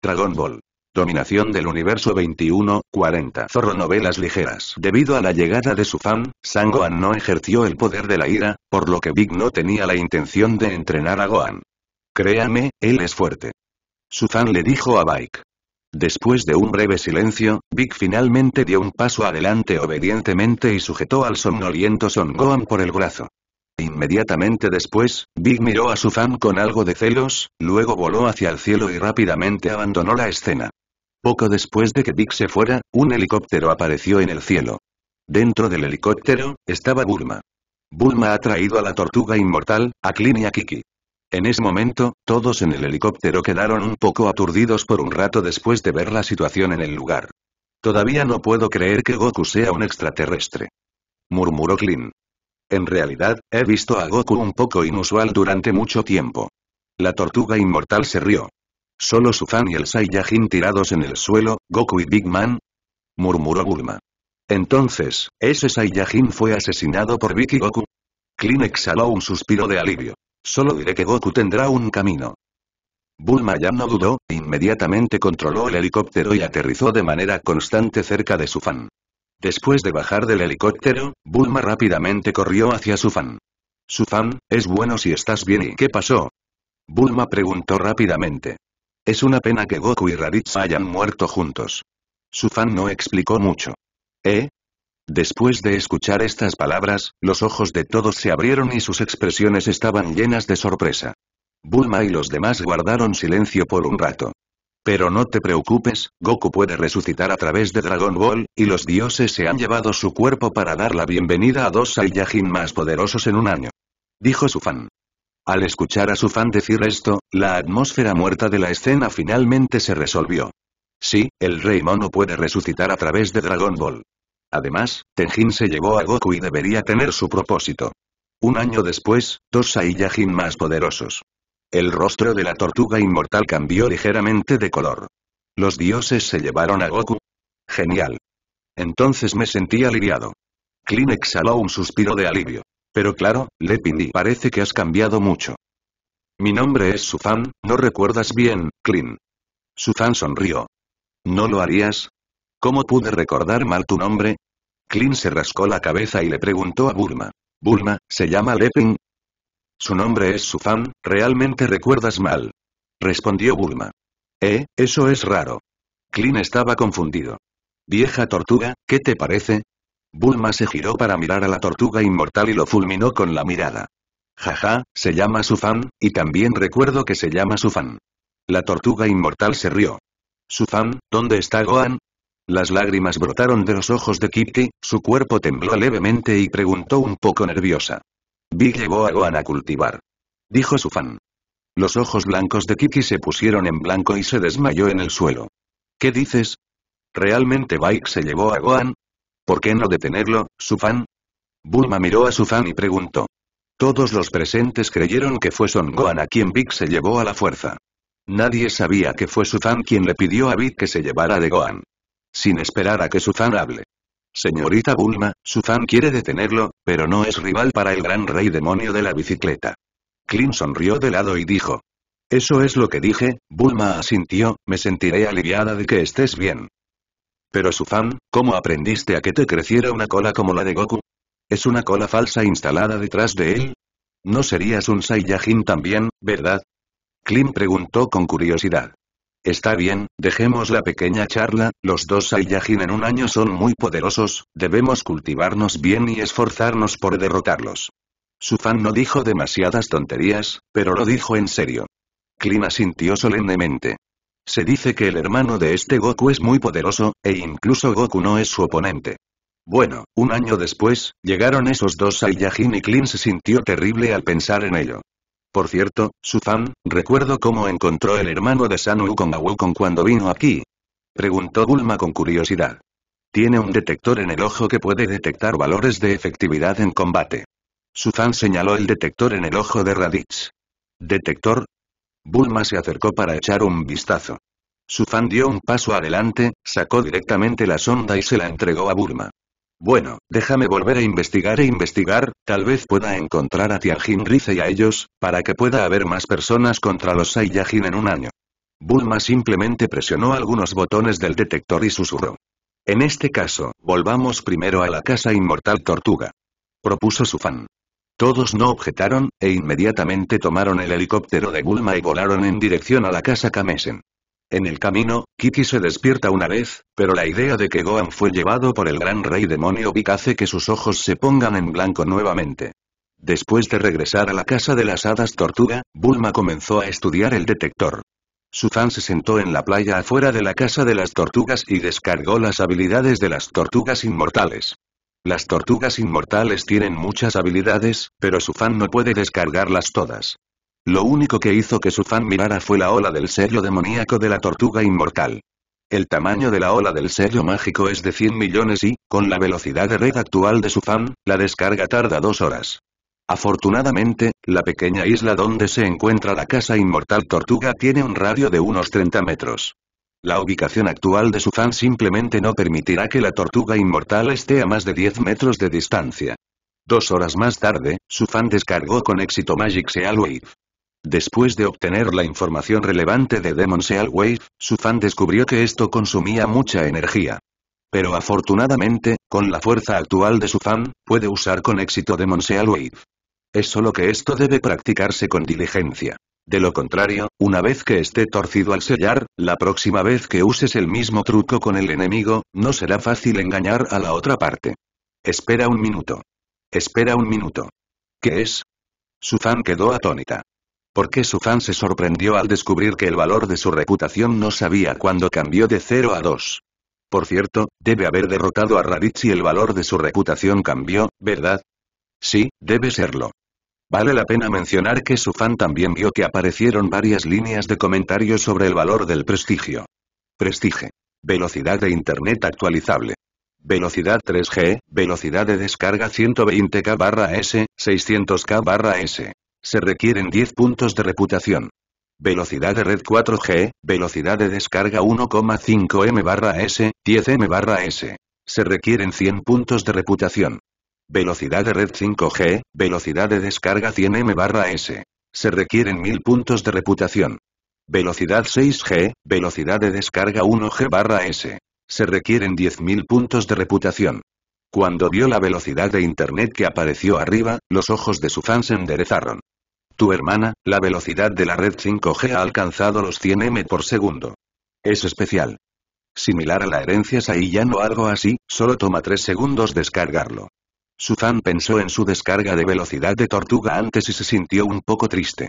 Dragon Ball. Dominación del universo 21, 40. Zorro novelas ligeras. Debido a la llegada de su fan, Sangohan no ejerció el poder de la ira, por lo que Big no tenía la intención de entrenar a Gohan. Créame, él es fuerte. Su fan le dijo a Bike. Después de un breve silencio, Big finalmente dio un paso adelante obedientemente y sujetó al somnoliento Son Gohan por el brazo. Inmediatamente después, Big miró a su fan con algo de celos, luego voló hacia el cielo y rápidamente abandonó la escena. Poco después de que Big se fuera, un helicóptero apareció en el cielo. Dentro del helicóptero, estaba Bulma. Bulma ha traído a la tortuga inmortal, a Klin y a Kiki. En ese momento, todos en el helicóptero quedaron un poco aturdidos por un rato después de ver la situación en el lugar. Todavía no puedo creer que Goku sea un extraterrestre. Murmuró Klin. En realidad, he visto a Goku un poco inusual durante mucho tiempo. La tortuga inmortal se rió. Solo su fan y el Saiyajin tirados en el suelo, Goku y Big Man. Murmuró Bulma. Entonces, ¿ese Saiyajin fue asesinado por Vicky Goku? Klin exhaló un suspiro de alivio. Solo diré que Goku tendrá un camino. Bulma ya no dudó, inmediatamente controló el helicóptero y aterrizó de manera constante cerca de su fan. Después de bajar del helicóptero, Bulma rápidamente corrió hacia su fan. Su fan, es bueno si estás bien y ¿qué pasó? Bulma preguntó rápidamente. Es una pena que Goku y Raditz hayan muerto juntos. Su fan no explicó mucho. ¿Eh? Después de escuchar estas palabras, los ojos de todos se abrieron y sus expresiones estaban llenas de sorpresa. Bulma y los demás guardaron silencio por un rato. Pero no te preocupes, Goku puede resucitar a través de Dragon Ball, y los dioses se han llevado su cuerpo para dar la bienvenida a dos Saiyajin más poderosos en un año. Dijo su fan. Al escuchar a su fan decir esto, la atmósfera muerta de la escena finalmente se resolvió. Sí, el Rey Mono puede resucitar a través de Dragon Ball. Además, Tenjin se llevó a Goku y debería tener su propósito. Un año después, dos Saiyajin más poderosos. El rostro de la tortuga inmortal cambió ligeramente de color. Los dioses se llevaron a Goku. Genial. Entonces me sentí aliviado. Klin exhaló un suspiro de alivio. Pero claro, Lepindi parece que has cambiado mucho. Mi nombre es Sufan, ¿no recuerdas bien, Klin? Sufan sonrió. ¿No lo harías? ¿Cómo pude recordar mal tu nombre? Klin se rascó la cabeza y le preguntó a Bulma. Bulma, ¿se llama Lepin? Su nombre es Sufan, realmente recuerdas mal. Respondió Bulma. Eh, eso es raro. Klin estaba confundido. Vieja tortuga, ¿qué te parece? Bulma se giró para mirar a la tortuga inmortal y lo fulminó con la mirada. Jaja, se llama Sufan, y también recuerdo que se llama Sufan. La tortuga inmortal se rió. Sufan, ¿dónde está Gohan? Las lágrimas brotaron de los ojos de Kiki, su cuerpo tembló levemente y preguntó un poco nerviosa. Big llevó a Gohan a cultivar. Dijo su fan. Los ojos blancos de Kiki se pusieron en blanco y se desmayó en el suelo. ¿Qué dices? ¿Realmente Bike se llevó a Gohan? ¿Por qué no detenerlo, su fan? Bulma miró a su fan y preguntó. Todos los presentes creyeron que fue Son Gohan a quien Big se llevó a la fuerza. Nadie sabía que fue su fan quien le pidió a Big que se llevara de Gohan sin esperar a que Suzan hable. Señorita Bulma, Suzan quiere detenerlo, pero no es rival para el gran rey demonio de la bicicleta. Clint sonrió de lado y dijo. Eso es lo que dije, Bulma asintió, me sentiré aliviada de que estés bien. Pero Suzan, ¿cómo aprendiste a que te creciera una cola como la de Goku? ¿Es una cola falsa instalada detrás de él? ¿No serías un Saiyajin también, verdad? Clint preguntó con curiosidad. Está bien, dejemos la pequeña charla, los dos Saiyajin en un año son muy poderosos, debemos cultivarnos bien y esforzarnos por derrotarlos. Su fan no dijo demasiadas tonterías, pero lo dijo en serio. Klima sintió solemnemente. Se dice que el hermano de este Goku es muy poderoso, e incluso Goku no es su oponente. Bueno, un año después, llegaron esos dos Saiyajin y Klin se sintió terrible al pensar en ello. Por cierto, Sufan, recuerdo cómo encontró el hermano de Sanu con Wukong cuando vino aquí. Preguntó Bulma con curiosidad. Tiene un detector en el ojo que puede detectar valores de efectividad en combate. Sufan señaló el detector en el ojo de Raditz. ¿Detector? Bulma se acercó para echar un vistazo. Sufan dio un paso adelante, sacó directamente la sonda y se la entregó a Bulma. Bueno, déjame volver a investigar e investigar, tal vez pueda encontrar a Tianjin Rize y a ellos, para que pueda haber más personas contra los Saiyajin en un año. Bulma simplemente presionó algunos botones del detector y susurró. En este caso, volvamos primero a la casa inmortal tortuga. Propuso su fan. Todos no objetaron, e inmediatamente tomaron el helicóptero de Bulma y volaron en dirección a la casa Kamesen. En el camino, Kiki se despierta una vez, pero la idea de que Gohan fue llevado por el gran rey demonio Big hace que sus ojos se pongan en blanco nuevamente. Después de regresar a la casa de las hadas tortuga, Bulma comenzó a estudiar el detector. Su fan se sentó en la playa afuera de la casa de las tortugas y descargó las habilidades de las tortugas inmortales. Las tortugas inmortales tienen muchas habilidades, pero su fan no puede descargarlas todas. Lo único que hizo que su fan mirara fue la ola del sello demoníaco de la tortuga inmortal. El tamaño de la ola del sello mágico es de 100 millones y, con la velocidad de red actual de su fan, la descarga tarda dos horas. Afortunadamente, la pequeña isla donde se encuentra la casa inmortal tortuga tiene un radio de unos 30 metros. La ubicación actual de su fan simplemente no permitirá que la tortuga inmortal esté a más de 10 metros de distancia. Dos horas más tarde, su fan descargó con éxito Magic Seal Wave. Después de obtener la información relevante de Demon Seal Wave, su fan descubrió que esto consumía mucha energía. Pero afortunadamente, con la fuerza actual de su fan, puede usar con éxito Demon Seal Wave. Es solo que esto debe practicarse con diligencia. De lo contrario, una vez que esté torcido al sellar, la próxima vez que uses el mismo truco con el enemigo, no será fácil engañar a la otra parte. Espera un minuto. Espera un minuto. ¿Qué es? Su fan quedó atónita. ¿Por qué su fan se sorprendió al descubrir que el valor de su reputación no sabía cuándo cambió de 0 a 2? Por cierto, debe haber derrotado a Raditz y el valor de su reputación cambió, ¿verdad? Sí, debe serlo. Vale la pena mencionar que su fan también vio que aparecieron varias líneas de comentarios sobre el valor del prestigio. Prestige. Velocidad de Internet actualizable. Velocidad 3G, velocidad de descarga 120K barra S, 600K barra S. Se requieren 10 puntos de reputación. Velocidad de red 4G, velocidad de descarga 1,5 M barra S, 10 M barra S. Se requieren 100 puntos de reputación. Velocidad de red 5G, velocidad de descarga 100M barra S. Se requieren 1000 puntos de reputación. Velocidad 6G, velocidad de descarga 1G barra S. Se requieren 10.000 puntos de reputación. Cuando vio la velocidad de internet que apareció arriba, los ojos de su fan se enderezaron. Tu hermana, la velocidad de la red 5G ha alcanzado los 100 M por segundo. Es especial. Similar a la herencia Saiyan o algo así, solo toma 3 segundos descargarlo. Su fan pensó en su descarga de velocidad de tortuga antes y se sintió un poco triste.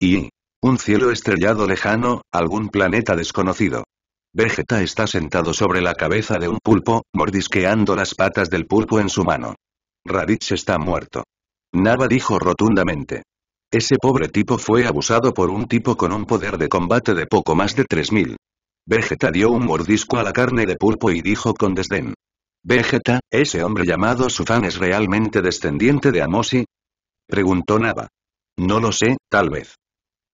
Y... Un cielo estrellado lejano, algún planeta desconocido. Vegeta está sentado sobre la cabeza de un pulpo, mordisqueando las patas del pulpo en su mano. Raditz está muerto. Nava dijo rotundamente. Ese pobre tipo fue abusado por un tipo con un poder de combate de poco más de 3000. Vegeta dio un mordisco a la carne de pulpo y dijo con desdén. Vegeta, ¿ese hombre llamado Sufan es realmente descendiente de Amosi? Preguntó Nava. No lo sé, tal vez.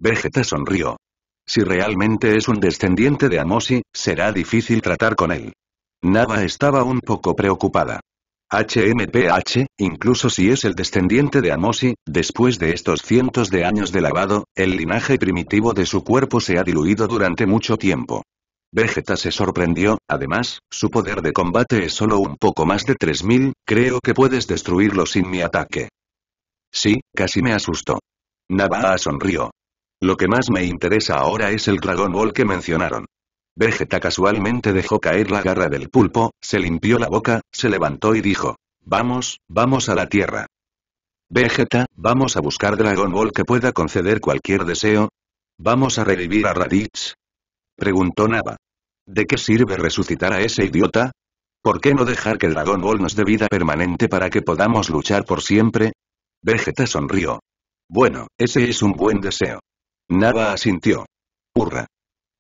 Vegeta sonrió. Si realmente es un descendiente de Amosi, será difícil tratar con él. Nava estaba un poco preocupada. HMPH, incluso si es el descendiente de Amosi, después de estos cientos de años de lavado, el linaje primitivo de su cuerpo se ha diluido durante mucho tiempo. Vegeta se sorprendió, además, su poder de combate es solo un poco más de 3000, creo que puedes destruirlo sin mi ataque. Sí, casi me asustó. Nava'a sonrió. Lo que más me interesa ahora es el Dragon Ball que mencionaron. Vegeta casualmente dejó caer la garra del pulpo, se limpió la boca, se levantó y dijo. Vamos, vamos a la Tierra. Vegeta, vamos a buscar Dragon Ball que pueda conceder cualquier deseo. Vamos a revivir a Raditz. Preguntó Nava. ¿De qué sirve resucitar a ese idiota? ¿Por qué no dejar que Dragon Ball nos dé vida permanente para que podamos luchar por siempre? Vegeta sonrió. Bueno, ese es un buen deseo. Nava asintió. Hurra.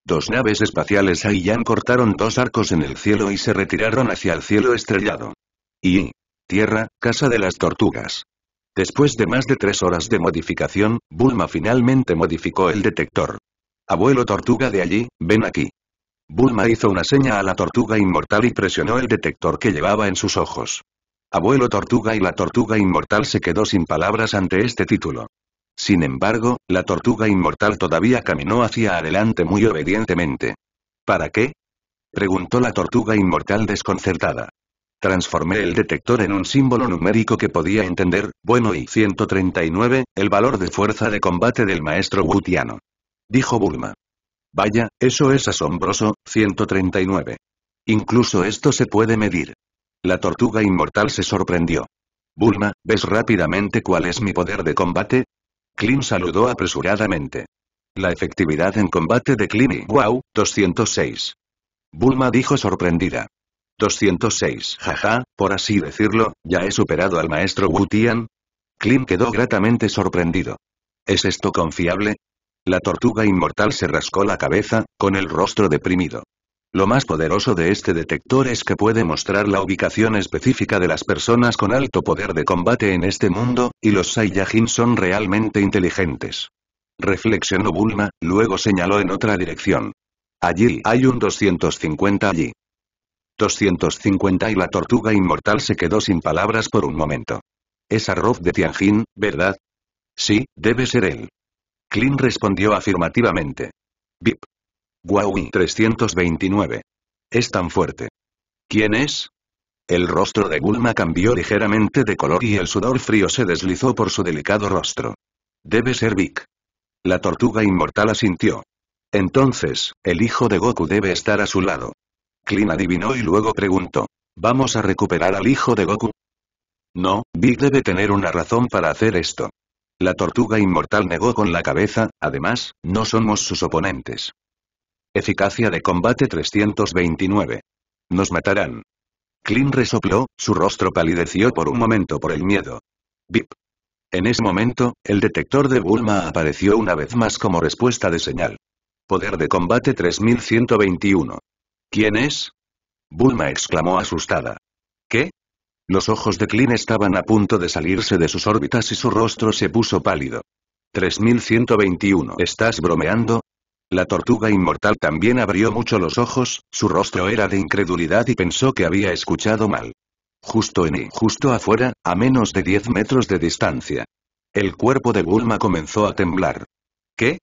Dos naves espaciales Aiyan cortaron dos arcos en el cielo y se retiraron hacia el cielo estrellado. Y... Tierra, casa de las tortugas. Después de más de tres horas de modificación, Bulma finalmente modificó el detector. Abuelo tortuga de allí, ven aquí. Bulma hizo una seña a la tortuga inmortal y presionó el detector que llevaba en sus ojos. Abuelo tortuga y la tortuga inmortal se quedó sin palabras ante este título. Sin embargo, la tortuga inmortal todavía caminó hacia adelante muy obedientemente. ¿Para qué? preguntó la tortuga inmortal desconcertada. Transformé el detector en un símbolo numérico que podía entender, bueno y 139, el valor de fuerza de combate del maestro Wutiano. Dijo Bulma. Vaya, eso es asombroso, 139. Incluso esto se puede medir. La tortuga inmortal se sorprendió. Bulma, ¿ves rápidamente cuál es mi poder de combate? Klin saludó apresuradamente. La efectividad en combate de Klin y Wow, 206. Bulma dijo sorprendida. 206. Jaja, por así decirlo, ya he superado al maestro Wu Tian. Klin quedó gratamente sorprendido. ¿Es esto confiable? La tortuga inmortal se rascó la cabeza, con el rostro deprimido. Lo más poderoso de este detector es que puede mostrar la ubicación específica de las personas con alto poder de combate en este mundo, y los Saiyajin son realmente inteligentes. Reflexionó Bulma, luego señaló en otra dirección. Allí hay un 250 allí. 250 y la tortuga inmortal se quedó sin palabras por un momento. Es Arroz de Tianjin, ¿verdad? Sí, debe ser él. Klin respondió afirmativamente. Bip. Guaui 329. Es tan fuerte. ¿Quién es? El rostro de Bulma cambió ligeramente de color y el sudor frío se deslizó por su delicado rostro. Debe ser Vic. La tortuga inmortal asintió. Entonces, el hijo de Goku debe estar a su lado. Klin adivinó y luego preguntó. ¿Vamos a recuperar al hijo de Goku? No, Big debe tener una razón para hacer esto. La tortuga inmortal negó con la cabeza, además, no somos sus oponentes. Eficacia de combate 329. Nos matarán. Klin resopló, su rostro palideció por un momento por el miedo. Bip. En ese momento, el detector de Bulma apareció una vez más como respuesta de señal. Poder de combate 3121. ¿Quién es? Bulma exclamó asustada. ¿Qué? Los ojos de Klin estaban a punto de salirse de sus órbitas y su rostro se puso pálido. 3121. ¿Estás bromeando? La tortuga inmortal también abrió mucho los ojos, su rostro era de incredulidad y pensó que había escuchado mal. Justo en y justo afuera, a menos de 10 metros de distancia. El cuerpo de Bulma comenzó a temblar. ¿Qué?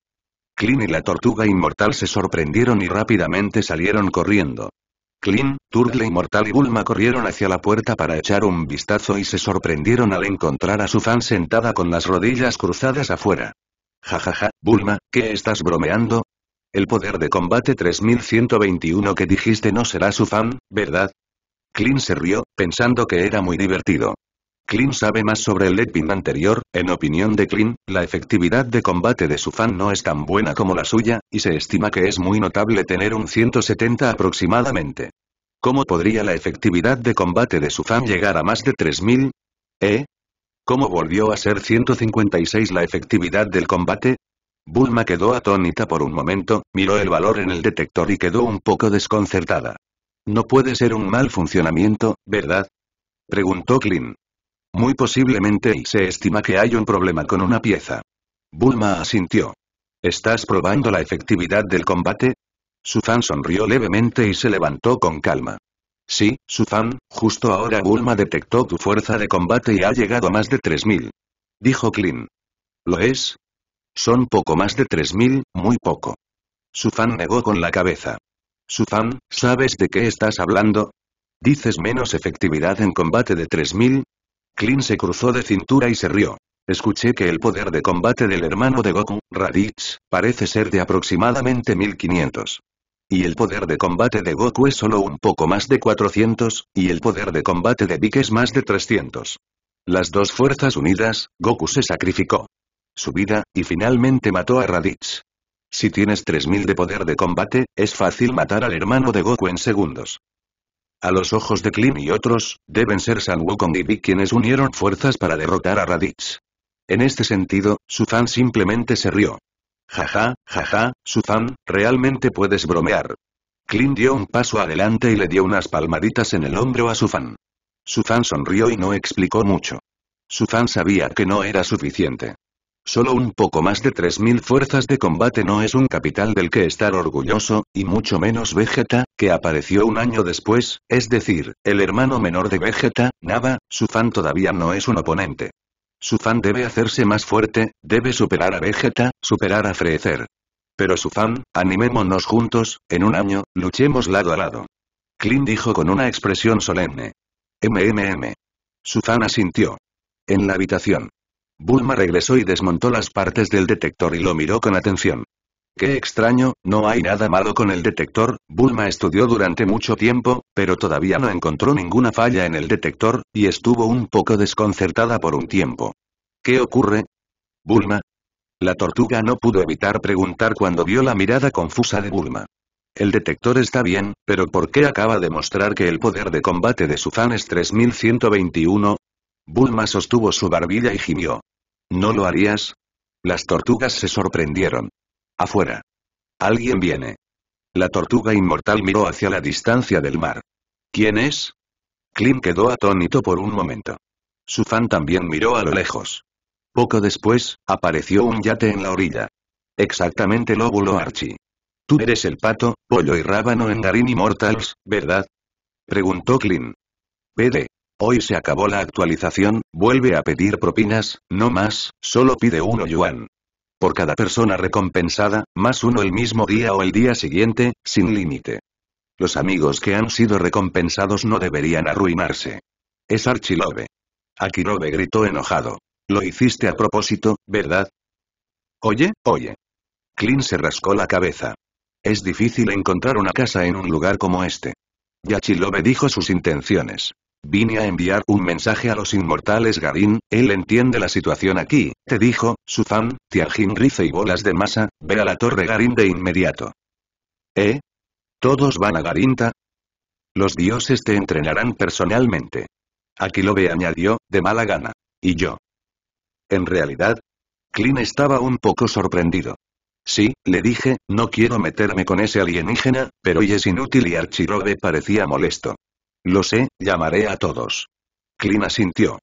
Klin y la tortuga inmortal se sorprendieron y rápidamente salieron corriendo. Klin, Turtle Inmortal y Bulma corrieron hacia la puerta para echar un vistazo y se sorprendieron al encontrar a su fan sentada con las rodillas cruzadas afuera. Jajaja, Bulma, ¿qué estás bromeando? El poder de combate 3121 que dijiste no será su fan, ¿verdad? Klin se rió, pensando que era muy divertido. Klin sabe más sobre el Ledpin anterior, en opinión de Klin, la efectividad de combate de su fan no es tan buena como la suya, y se estima que es muy notable tener un 170 aproximadamente. ¿Cómo podría la efectividad de combate de su fan llegar a más de 3000? ¿Eh? ¿Cómo volvió a ser 156 la efectividad del combate? Bulma quedó atónita por un momento, miró el valor en el detector y quedó un poco desconcertada. No puede ser un mal funcionamiento, ¿verdad? Preguntó Klin. Muy posiblemente y se estima que hay un problema con una pieza. Bulma asintió. ¿Estás probando la efectividad del combate? Sufan sonrió levemente y se levantó con calma. Sí, Sufan, justo ahora Bulma detectó tu fuerza de combate y ha llegado a más de 3000. Dijo Klin. ¿Lo es? Son poco más de 3000, muy poco. Sufan negó con la cabeza. Sufan, ¿sabes de qué estás hablando? ¿Dices menos efectividad en combate de 3000? Klin se cruzó de cintura y se rió. Escuché que el poder de combate del hermano de Goku, Raditz, parece ser de aproximadamente 1500. Y el poder de combate de Goku es solo un poco más de 400, y el poder de combate de Big es más de 300. Las dos fuerzas unidas, Goku se sacrificó. Su vida, y finalmente mató a Raditz. Si tienes 3000 de poder de combate, es fácil matar al hermano de Goku en segundos. A los ojos de Klin y otros, deben ser San Wukong y Big quienes unieron fuerzas para derrotar a Raditz. En este sentido, Sufan simplemente se rió. Jaja, jaja, Sufan, realmente puedes bromear. Klin dio un paso adelante y le dio unas palmaditas en el hombro a Sufan. Sufan sonrió y no explicó mucho. Sufan sabía que no era suficiente. Solo un poco más de 3.000 fuerzas de combate no es un capital del que estar orgulloso, y mucho menos Vegeta, que apareció un año después, es decir, el hermano menor de Vegeta, Nava, su fan todavía no es un oponente. Su fan debe hacerse más fuerte, debe superar a Vegeta, superar a Freezer. Pero su fan, animémonos juntos, en un año, luchemos lado a lado. Clint dijo con una expresión solemne. MMM. Su fan asintió. En la habitación. Bulma regresó y desmontó las partes del detector y lo miró con atención. Qué extraño, no hay nada malo con el detector, Bulma estudió durante mucho tiempo, pero todavía no encontró ninguna falla en el detector, y estuvo un poco desconcertada por un tiempo. ¿Qué ocurre? Bulma. La tortuga no pudo evitar preguntar cuando vio la mirada confusa de Bulma. El detector está bien, pero ¿por qué acaba de mostrar que el poder de combate de su fan es 3121? Bulma sostuvo su barbilla y gimió. ¿No lo harías? Las tortugas se sorprendieron. Afuera. Alguien viene. La tortuga inmortal miró hacia la distancia del mar. ¿Quién es? Klim quedó atónito por un momento. Su fan también miró a lo lejos. Poco después, apareció un yate en la orilla. Exactamente lóbulo Archie. Tú eres el pato, pollo y rábano en Garin Immortals, ¿verdad? Preguntó Klim. Pede. Hoy se acabó la actualización, vuelve a pedir propinas, no más, solo pide uno yuan por cada persona recompensada, más uno el mismo día o el día siguiente, sin límite. Los amigos que han sido recompensados no deberían arruinarse. Es Archilobe. Akirobe gritó enojado. Lo hiciste a propósito, ¿verdad? Oye, oye. Clint se rascó la cabeza. Es difícil encontrar una casa en un lugar como este. Yachilobe dijo sus intenciones. Vine a enviar un mensaje a los inmortales Garin, él entiende la situación aquí, te dijo, su fan, Tianjin Rice y bolas de masa, ve a la torre Garin de inmediato. ¿Eh? ¿Todos van a Garinta? Los dioses te entrenarán personalmente. Aquí lo ve añadió, de mala gana. ¿Y yo? En realidad, Clint estaba un poco sorprendido. Sí, le dije, no quiero meterme con ese alienígena, pero hoy es inútil y Archirobe parecía molesto. Lo sé, llamaré a todos. Clint asintió.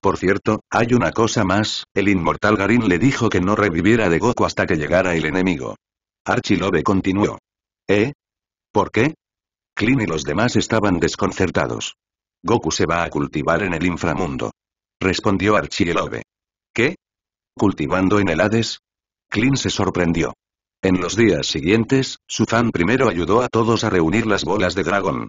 Por cierto, hay una cosa más, el inmortal Garin le dijo que no reviviera de Goku hasta que llegara el enemigo. Archilobe continuó. ¿Eh? ¿Por qué? Clint y los demás estaban desconcertados. Goku se va a cultivar en el inframundo. Respondió Archilobe. ¿Qué? ¿Cultivando en el Hades? Clint se sorprendió. En los días siguientes, su fan primero ayudó a todos a reunir las bolas de dragón.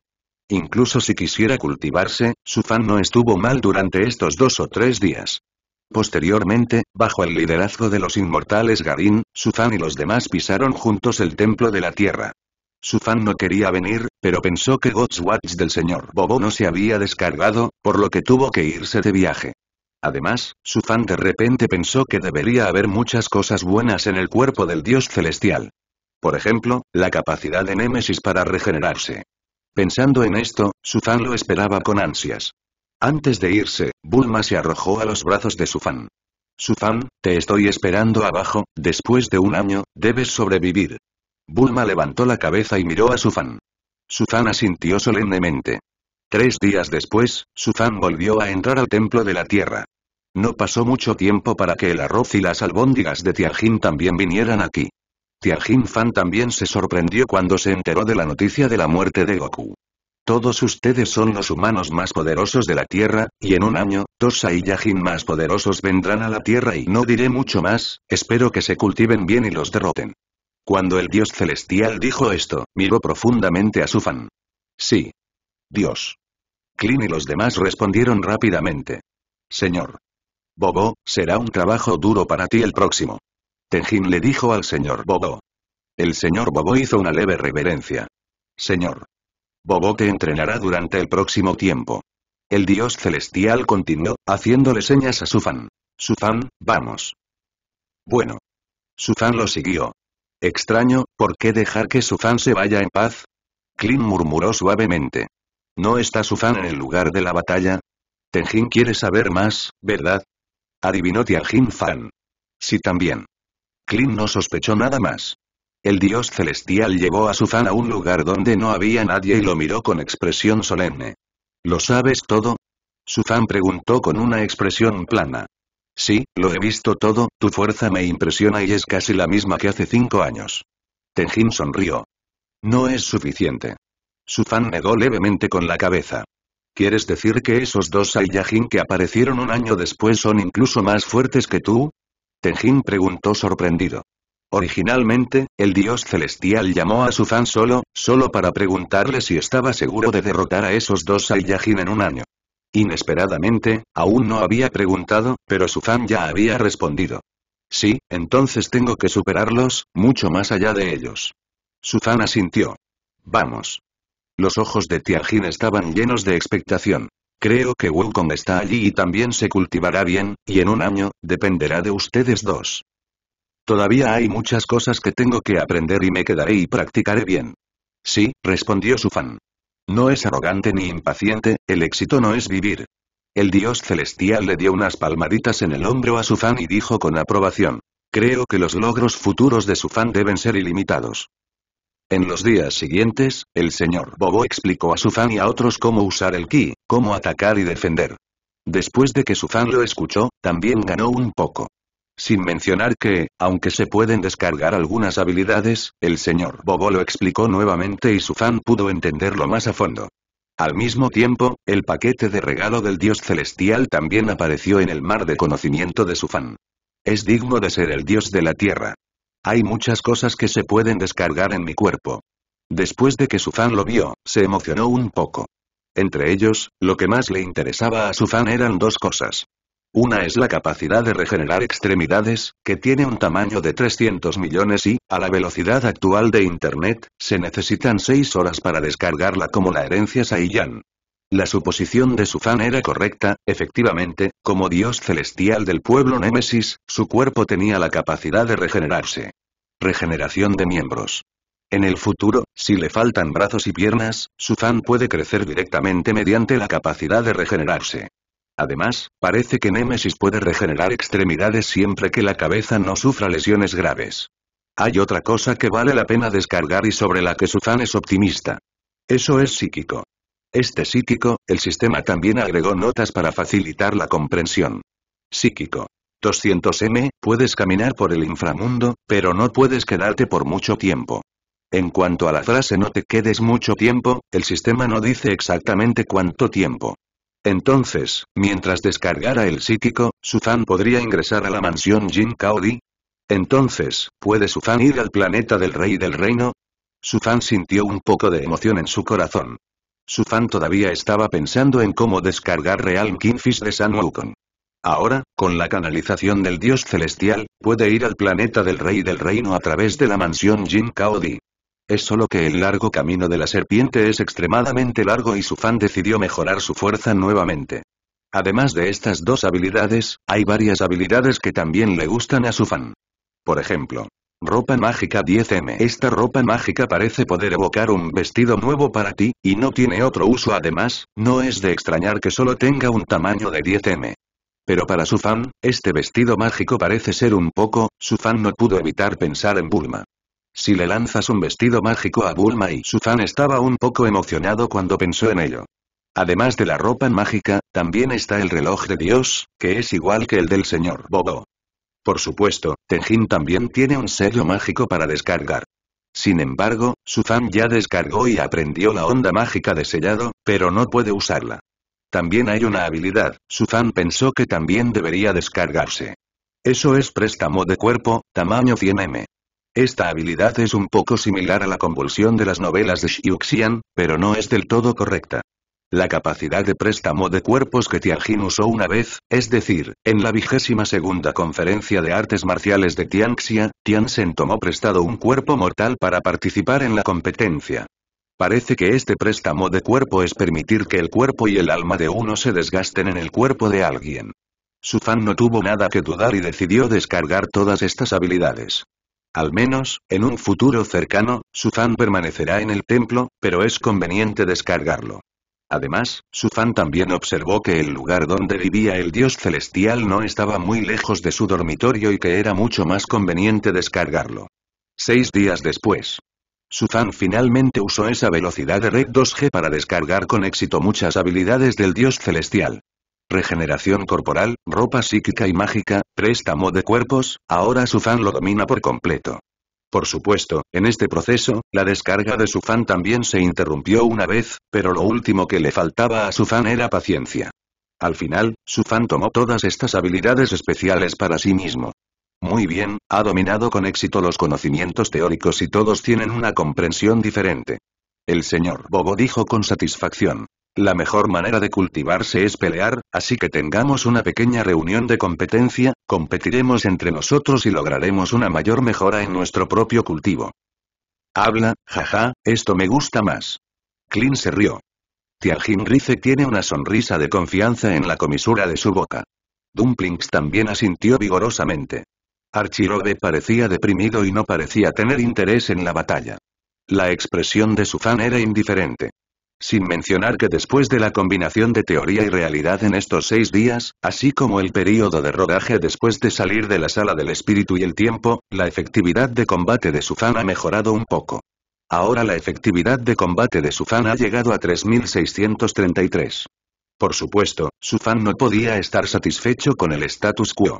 Incluso si quisiera cultivarse, su fan no estuvo mal durante estos dos o tres días. Posteriormente, bajo el liderazgo de los inmortales Garin, fan y los demás pisaron juntos el templo de la tierra. fan no quería venir, pero pensó que God's Watch del señor Bobo no se había descargado, por lo que tuvo que irse de viaje. Además, fan de repente pensó que debería haber muchas cosas buenas en el cuerpo del dios celestial. Por ejemplo, la capacidad de Némesis para regenerarse. Pensando en esto, fan lo esperaba con ansias. Antes de irse, Bulma se arrojó a los brazos de su fan. fan, te estoy esperando abajo, después de un año, debes sobrevivir. Bulma levantó la cabeza y miró a su fan. Su fan asintió solemnemente. Tres días después, su fan volvió a entrar al templo de la tierra. No pasó mucho tiempo para que el arroz y las albóndigas de Tianjin también vinieran aquí. Tianjin Fan también se sorprendió cuando se enteró de la noticia de la muerte de Goku. Todos ustedes son los humanos más poderosos de la Tierra, y en un año, dos Saiyajin más poderosos vendrán a la Tierra y no diré mucho más, espero que se cultiven bien y los derroten. Cuando el dios celestial dijo esto, miró profundamente a su fan. Sí. Dios. Klin y los demás respondieron rápidamente. Señor. Bobo, será un trabajo duro para ti el próximo. Tenjin le dijo al señor Bobo. El señor Bobo hizo una leve reverencia. Señor. Bobo te entrenará durante el próximo tiempo. El dios celestial continuó, haciéndole señas a su fan. Su fan, vamos. Bueno. Su fan lo siguió. Extraño, ¿por qué dejar que su fan se vaya en paz? Clint murmuró suavemente. ¿No está su fan en el lugar de la batalla? Tenjin quiere saber más, ¿verdad? Adivinó Tianjin Fan. Sí también. Clint no sospechó nada más. El dios celestial llevó a su fan a un lugar donde no había nadie y lo miró con expresión solemne. ¿Lo sabes todo? Su fan preguntó con una expresión plana. Sí, lo he visto todo, tu fuerza me impresiona y es casi la misma que hace cinco años. Tenjin sonrió. No es suficiente. Su fan negó levemente con la cabeza. ¿Quieres decir que esos dos Saiyajin que aparecieron un año después son incluso más fuertes que tú? Tenjin preguntó sorprendido. Originalmente, el dios celestial llamó a su fan solo, solo para preguntarle si estaba seguro de derrotar a esos dos Saiyajin en un año. Inesperadamente, aún no había preguntado, pero su fan ya había respondido. Sí, entonces tengo que superarlos, mucho más allá de ellos. Su fan asintió. Vamos. Los ojos de Tianjin estaban llenos de expectación. Creo que Wukong está allí y también se cultivará bien, y en un año, dependerá de ustedes dos. Todavía hay muchas cosas que tengo que aprender y me quedaré y practicaré bien. Sí, respondió su fan. No es arrogante ni impaciente, el éxito no es vivir. El dios celestial le dio unas palmaditas en el hombro a su fan y dijo con aprobación. Creo que los logros futuros de su fan deben ser ilimitados. En los días siguientes, el señor Bobo explicó a su fan y a otros cómo usar el ki, cómo atacar y defender. Después de que su fan lo escuchó, también ganó un poco. Sin mencionar que, aunque se pueden descargar algunas habilidades, el señor Bobo lo explicó nuevamente y su fan pudo entenderlo más a fondo. Al mismo tiempo, el paquete de regalo del dios celestial también apareció en el mar de conocimiento de su fan. Es digno de ser el dios de la tierra. Hay muchas cosas que se pueden descargar en mi cuerpo. Después de que su fan lo vio, se emocionó un poco. Entre ellos, lo que más le interesaba a su fan eran dos cosas. Una es la capacidad de regenerar extremidades, que tiene un tamaño de 300 millones y, a la velocidad actual de Internet, se necesitan 6 horas para descargarla como la herencia Saiyan. La suposición de su fan era correcta, efectivamente, como dios celestial del pueblo Némesis, su cuerpo tenía la capacidad de regenerarse. Regeneración de miembros. En el futuro, si le faltan brazos y piernas, su fan puede crecer directamente mediante la capacidad de regenerarse. Además, parece que Némesis puede regenerar extremidades siempre que la cabeza no sufra lesiones graves. Hay otra cosa que vale la pena descargar y sobre la que su fan es optimista. Eso es psíquico. Este psíquico, el sistema también agregó notas para facilitar la comprensión. Psíquico. 200M, puedes caminar por el inframundo, pero no puedes quedarte por mucho tiempo. En cuanto a la frase no te quedes mucho tiempo, el sistema no dice exactamente cuánto tiempo. Entonces, mientras descargara el psíquico, Sufan podría ingresar a la mansión Jin Kaodi. Entonces, ¿puede Sufan ir al planeta del rey del reino? Sufan sintió un poco de emoción en su corazón. Sufan todavía estaba pensando en cómo descargar Real Kingfish de San Wukong. Ahora, con la canalización del dios celestial, puede ir al planeta del rey del reino a través de la mansión Jin Kaodi. Es solo que el largo camino de la serpiente es extremadamente largo y su fan decidió mejorar su fuerza nuevamente. Además de estas dos habilidades, hay varias habilidades que también le gustan a su fan. Por ejemplo, Ropa mágica 10M. Esta ropa mágica parece poder evocar un vestido nuevo para ti, y no tiene otro uso además, no es de extrañar que solo tenga un tamaño de 10M. Pero para su fan, este vestido mágico parece ser un poco, su fan no pudo evitar pensar en Bulma. Si le lanzas un vestido mágico a Bulma y su fan estaba un poco emocionado cuando pensó en ello. Además de la ropa mágica, también está el reloj de Dios, que es igual que el del señor Bobo. Por supuesto, Tenjin también tiene un sello mágico para descargar. Sin embargo, su fan ya descargó y aprendió la onda mágica de sellado, pero no puede usarla. También hay una habilidad, su fan pensó que también debería descargarse. Eso es préstamo de cuerpo, tamaño 100M. Esta habilidad es un poco similar a la convulsión de las novelas de Xiuxian, pero no es del todo correcta. La capacidad de préstamo de cuerpos que Tianjin usó una vez, es decir, en la vigésima segunda conferencia de artes marciales de Tianxia, Tiansen tomó prestado un cuerpo mortal para participar en la competencia. Parece que este préstamo de cuerpo es permitir que el cuerpo y el alma de uno se desgasten en el cuerpo de alguien. Su fan no tuvo nada que dudar y decidió descargar todas estas habilidades. Al menos, en un futuro cercano, su fan permanecerá en el templo, pero es conveniente descargarlo. Además, su fan también observó que el lugar donde vivía el dios celestial no estaba muy lejos de su dormitorio y que era mucho más conveniente descargarlo. Seis días después. Su fan finalmente usó esa velocidad de red 2G para descargar con éxito muchas habilidades del dios celestial. Regeneración corporal, ropa psíquica y mágica, préstamo de cuerpos, ahora su fan lo domina por completo. Por supuesto, en este proceso, la descarga de su fan también se interrumpió una vez, pero lo último que le faltaba a su fan era paciencia. Al final, su fan tomó todas estas habilidades especiales para sí mismo. Muy bien, ha dominado con éxito los conocimientos teóricos y todos tienen una comprensión diferente. El señor Bobo dijo con satisfacción. La mejor manera de cultivarse es pelear, así que tengamos una pequeña reunión de competencia, competiremos entre nosotros y lograremos una mayor mejora en nuestro propio cultivo. Habla, jaja, esto me gusta más. Clint se rió. Tianjin Rice tiene una sonrisa de confianza en la comisura de su boca. Dumplings también asintió vigorosamente. Archirobe parecía deprimido y no parecía tener interés en la batalla. La expresión de su fan era indiferente. Sin mencionar que después de la combinación de teoría y realidad en estos seis días, así como el período de rodaje después de salir de la sala del espíritu y el tiempo, la efectividad de combate de su fan ha mejorado un poco. Ahora la efectividad de combate de su fan ha llegado a 3633. Por supuesto, su fan no podía estar satisfecho con el status quo.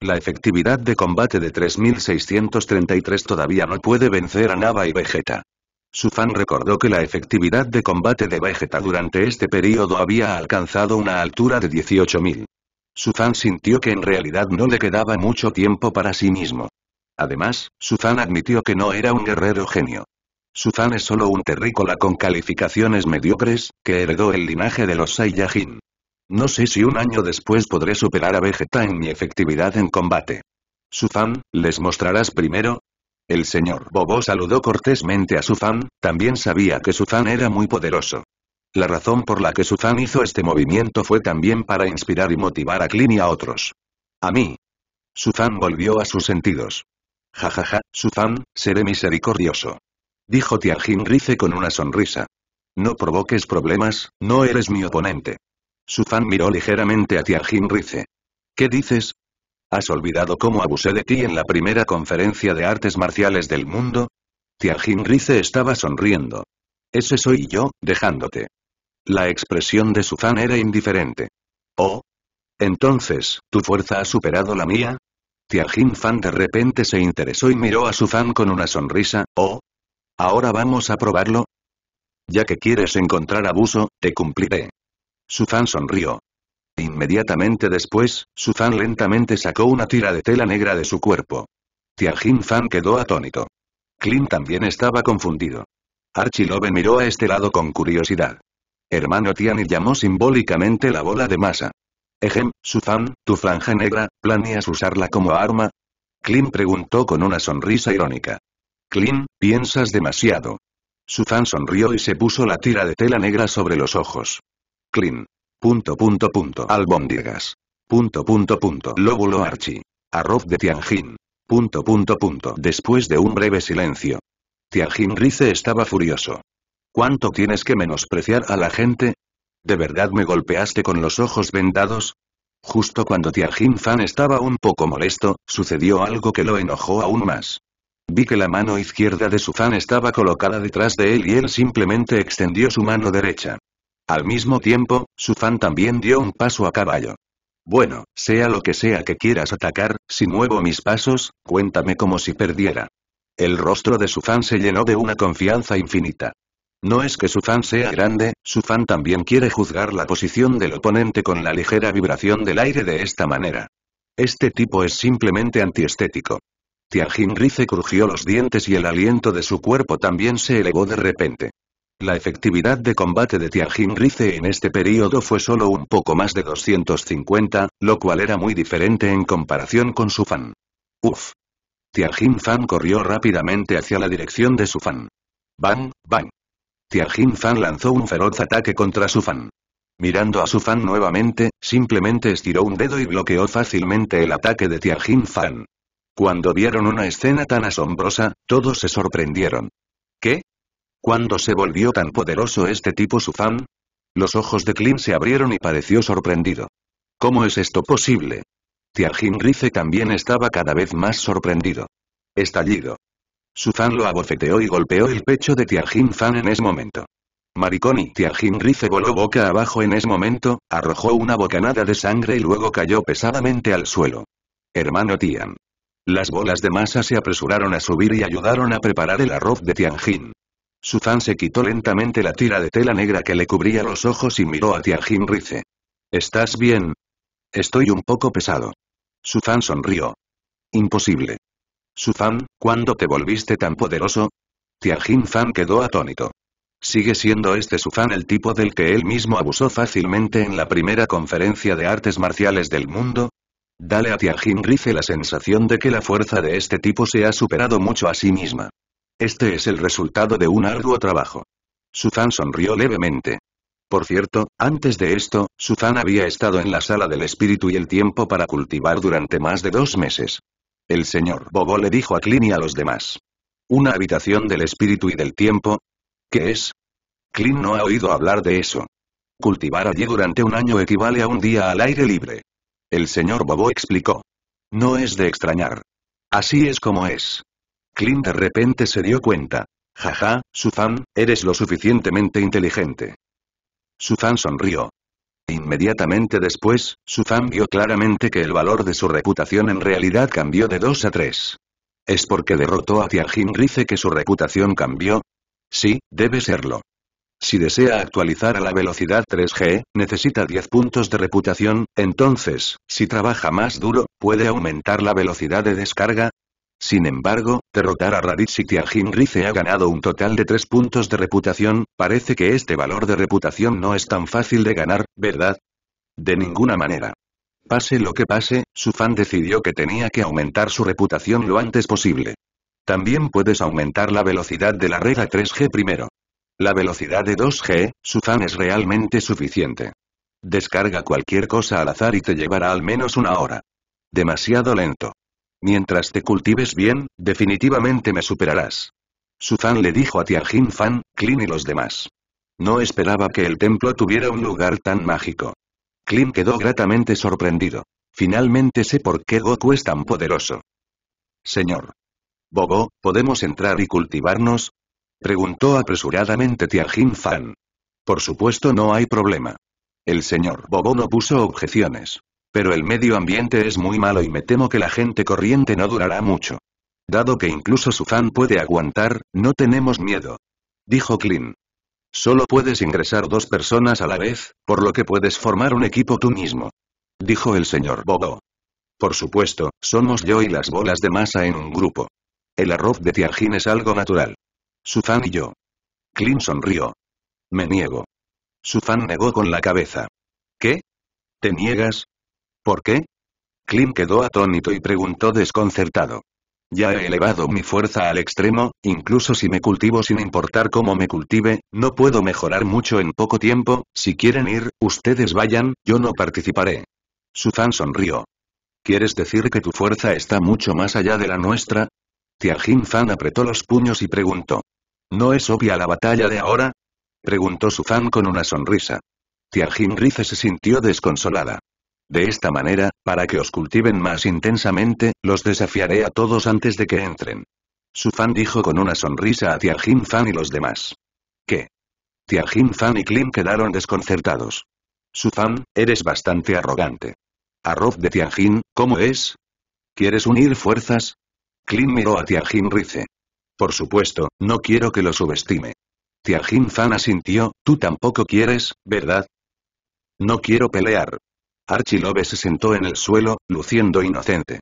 La efectividad de combate de 3633 todavía no puede vencer a Nava y Vegeta. Su fan recordó que la efectividad de combate de Vegeta durante este periodo había alcanzado una altura de 18.000. Su fan sintió que en realidad no le quedaba mucho tiempo para sí mismo. Además, su fan admitió que no era un guerrero genio. Su fan es solo un terrícola con calificaciones mediocres, que heredó el linaje de los Saiyajin. No sé si un año después podré superar a Vegeta en mi efectividad en combate. Su fan, ¿les mostrarás primero? El señor Bobo saludó cortésmente a su fan, también sabía que su fan era muy poderoso. La razón por la que su fan hizo este movimiento fue también para inspirar y motivar a Clint y a otros. A mí. Su fan volvió a sus sentidos. Jajaja, su fan, seré misericordioso. Dijo Tianjin Rice con una sonrisa. No provoques problemas, no eres mi oponente. Su fan miró ligeramente a Tianjin Rice. ¿Qué dices? ¿Has olvidado cómo abusé de ti en la primera conferencia de artes marciales del mundo? Tianjin Rice estaba sonriendo. Ese soy yo, dejándote. La expresión de su fan era indiferente. Oh. Entonces, ¿tu fuerza ha superado la mía? Tianjin Fan de repente se interesó y miró a su fan con una sonrisa, oh. ¿Ahora vamos a probarlo? Ya que quieres encontrar abuso, te cumpliré. Sufan sonrió. Inmediatamente después, Sufan lentamente sacó una tira de tela negra de su cuerpo. Tianjin Fan quedó atónito. Clint también estaba confundido. Archie miró a este lado con curiosidad. Hermano Tian llamó simbólicamente la bola de masa. Ejem, Sufan, tu franja negra, ¿planeas usarla como arma? Clint preguntó con una sonrisa irónica. Clint, piensas demasiado. Sufan sonrió y se puso la tira de tela negra sobre los ojos. Clean. Punto punto punto. Albóndigas. Punto punto punto. Lóbulo archi. Arroz de Tianjin. Punto punto punto. Después de un breve silencio. Tianjin Rice estaba furioso. ¿Cuánto tienes que menospreciar a la gente? ¿De verdad me golpeaste con los ojos vendados? Justo cuando Tianjin Fan estaba un poco molesto, sucedió algo que lo enojó aún más. Vi que la mano izquierda de su fan estaba colocada detrás de él y él simplemente extendió su mano derecha. Al mismo tiempo, su fan también dio un paso a caballo. Bueno, sea lo que sea que quieras atacar, si muevo mis pasos, cuéntame como si perdiera. El rostro de su fan se llenó de una confianza infinita. No es que su fan sea grande, su fan también quiere juzgar la posición del oponente con la ligera vibración del aire de esta manera. Este tipo es simplemente antiestético. Tianjin Rice crujió los dientes y el aliento de su cuerpo también se elevó de repente. La efectividad de combate de Tianjin Rice en este período fue solo un poco más de 250, lo cual era muy diferente en comparación con su fan. Uf. Tianjin Fan corrió rápidamente hacia la dirección de su fan. Bang, bang. Tianjin Fan lanzó un feroz ataque contra su fan. Mirando a su fan nuevamente, simplemente estiró un dedo y bloqueó fácilmente el ataque de Tianjin Fan. Cuando vieron una escena tan asombrosa, todos se sorprendieron. ¿Qué? ¿Cuándo se volvió tan poderoso este tipo su fan? Los ojos de Clint se abrieron y pareció sorprendido. ¿Cómo es esto posible? Tianjin Rice también estaba cada vez más sorprendido. Estallido. Su fan lo abofeteó y golpeó el pecho de Tianjin Fan en ese momento. Maricón Tianjin Rice voló boca abajo en ese momento, arrojó una bocanada de sangre y luego cayó pesadamente al suelo. Hermano Tian. Las bolas de masa se apresuraron a subir y ayudaron a preparar el arroz de Tianjin. Suzan se quitó lentamente la tira de tela negra que le cubría los ojos y miró a Tianjin Rice. ¿Estás bien? Estoy un poco pesado. Suzan sonrió. Imposible. Suzan, ¿cuándo te volviste tan poderoso? Tianjin Fan quedó atónito. ¿Sigue siendo este Suzan el tipo del que él mismo abusó fácilmente en la primera conferencia de artes marciales del mundo? Dale a Tianjin Rice la sensación de que la fuerza de este tipo se ha superado mucho a sí misma. Este es el resultado de un arduo trabajo. Suzan sonrió levemente. Por cierto, antes de esto, Suzan había estado en la sala del espíritu y el tiempo para cultivar durante más de dos meses. El señor Bobo le dijo a Clint y a los demás. ¿Una habitación del espíritu y del tiempo? ¿Qué es? Clint no ha oído hablar de eso. Cultivar allí durante un año equivale a un día al aire libre. El señor Bobo explicó. No es de extrañar. Así es como es. Clint de repente se dio cuenta. Jaja, Suzan, eres lo suficientemente inteligente. Suzan sonrió. Inmediatamente después, Suzan vio claramente que el valor de su reputación en realidad cambió de 2 a 3. ¿Es porque derrotó a Tianjin Rice que su reputación cambió? Sí, debe serlo. Si desea actualizar a la velocidad 3G, necesita 10 puntos de reputación, entonces, si trabaja más duro, puede aumentar la velocidad de descarga, sin embargo, derrotar a Raditz y Tianjin Rice ha ganado un total de 3 puntos de reputación, parece que este valor de reputación no es tan fácil de ganar, ¿verdad? De ninguna manera. Pase lo que pase, su fan decidió que tenía que aumentar su reputación lo antes posible. También puedes aumentar la velocidad de la red a 3G primero. La velocidad de 2G, su fan es realmente suficiente. Descarga cualquier cosa al azar y te llevará al menos una hora. Demasiado lento. Mientras te cultives bien, definitivamente me superarás. Suzan le dijo a Tianjin Fan, Klin y los demás. No esperaba que el templo tuviera un lugar tan mágico. Klin quedó gratamente sorprendido. Finalmente sé por qué Goku es tan poderoso. Señor. Bobo, ¿podemos entrar y cultivarnos? Preguntó apresuradamente Tianjin Fan. Por supuesto no hay problema. El señor Bobo no puso objeciones. Pero el medio ambiente es muy malo y me temo que la gente corriente no durará mucho. Dado que incluso su fan puede aguantar, no tenemos miedo. Dijo Clint. Solo puedes ingresar dos personas a la vez, por lo que puedes formar un equipo tú mismo. Dijo el señor Bobo. Por supuesto, somos yo y las bolas de masa en un grupo. El arroz de Tianjin es algo natural. Suzan y yo. Clint sonrió. Me niego. Suzan negó con la cabeza. ¿Qué? ¿Te niegas? ¿Por qué? Klim quedó atónito y preguntó desconcertado. Ya he elevado mi fuerza al extremo, incluso si me cultivo sin importar cómo me cultive, no puedo mejorar mucho en poco tiempo, si quieren ir, ustedes vayan, yo no participaré. Suzan sonrió. ¿Quieres decir que tu fuerza está mucho más allá de la nuestra? Tianjin Fan apretó los puños y preguntó. ¿No es obvia la batalla de ahora? Preguntó Suzan con una sonrisa. Tianjin Rice se sintió desconsolada. De esta manera, para que os cultiven más intensamente, los desafiaré a todos antes de que entren. Su fan dijo con una sonrisa a Tianjin Fan y los demás. ¿Qué? Tianjin Fan y Klim quedaron desconcertados. Su fan, eres bastante arrogante. Arroz de Tianjin, ¿cómo es? ¿Quieres unir fuerzas? Klim miró a Tianjin Rice. Por supuesto, no quiero que lo subestime. Tianjin Fan asintió, tú tampoco quieres, ¿verdad? No quiero pelear. Archilove se sentó en el suelo, luciendo inocente.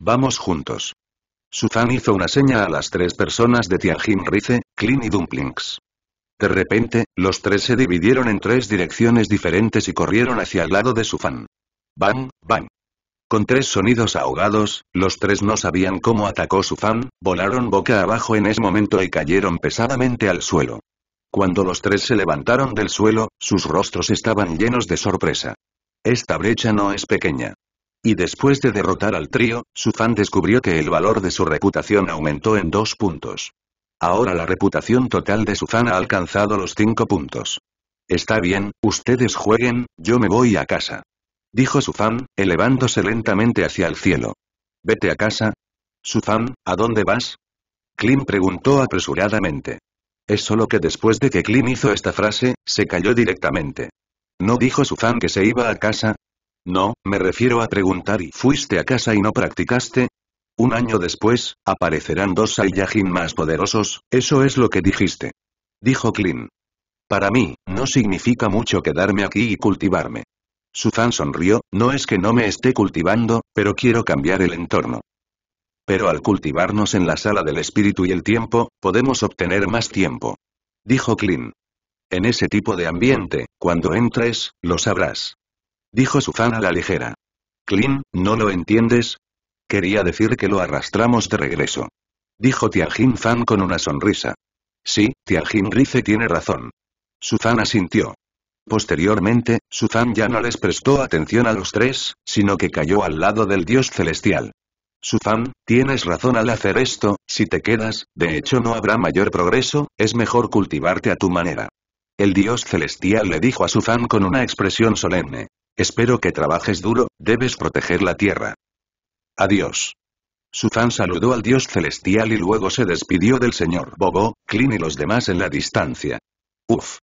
Vamos juntos. Suzan hizo una seña a las tres personas de Tianjin Rice, Clean y Dumplings. De repente, los tres se dividieron en tres direcciones diferentes y corrieron hacia el lado de Sufan. Bang, bang. Con tres sonidos ahogados, los tres no sabían cómo atacó Sufan, volaron boca abajo en ese momento y cayeron pesadamente al suelo. Cuando los tres se levantaron del suelo, sus rostros estaban llenos de sorpresa. Esta brecha no es pequeña. Y después de derrotar al trío, su fan descubrió que el valor de su reputación aumentó en dos puntos. Ahora la reputación total de su fan ha alcanzado los cinco puntos. Está bien, ustedes jueguen, yo me voy a casa. Dijo su fan, elevándose lentamente hacia el cielo. Vete a casa. Su fan, ¿a dónde vas? Klim preguntó apresuradamente. Es solo que después de que Klim hizo esta frase, se cayó directamente. ¿No dijo su fan que se iba a casa? No, me refiero a preguntar ¿y fuiste a casa y no practicaste? Un año después, aparecerán dos Saiyajin más poderosos, eso es lo que dijiste. Dijo Klin. Para mí, no significa mucho quedarme aquí y cultivarme. Suzan sonrió, no es que no me esté cultivando, pero quiero cambiar el entorno. Pero al cultivarnos en la sala del espíritu y el tiempo, podemos obtener más tiempo. Dijo Klin. En ese tipo de ambiente, cuando entres, lo sabrás. Dijo Suzan a la ligera. Klin, ¿no lo entiendes? Quería decir que lo arrastramos de regreso. Dijo Tianjin Fan con una sonrisa. Sí, Tianjin Rice tiene razón. Suzan asintió. Posteriormente, Suzan ya no les prestó atención a los tres, sino que cayó al lado del dios celestial. Suzan, tienes razón al hacer esto, si te quedas, de hecho no habrá mayor progreso, es mejor cultivarte a tu manera. El dios celestial le dijo a Suzan con una expresión solemne. Espero que trabajes duro, debes proteger la tierra. Adiós. Suzan saludó al dios celestial y luego se despidió del señor Bobo, Clint y los demás en la distancia. Uf.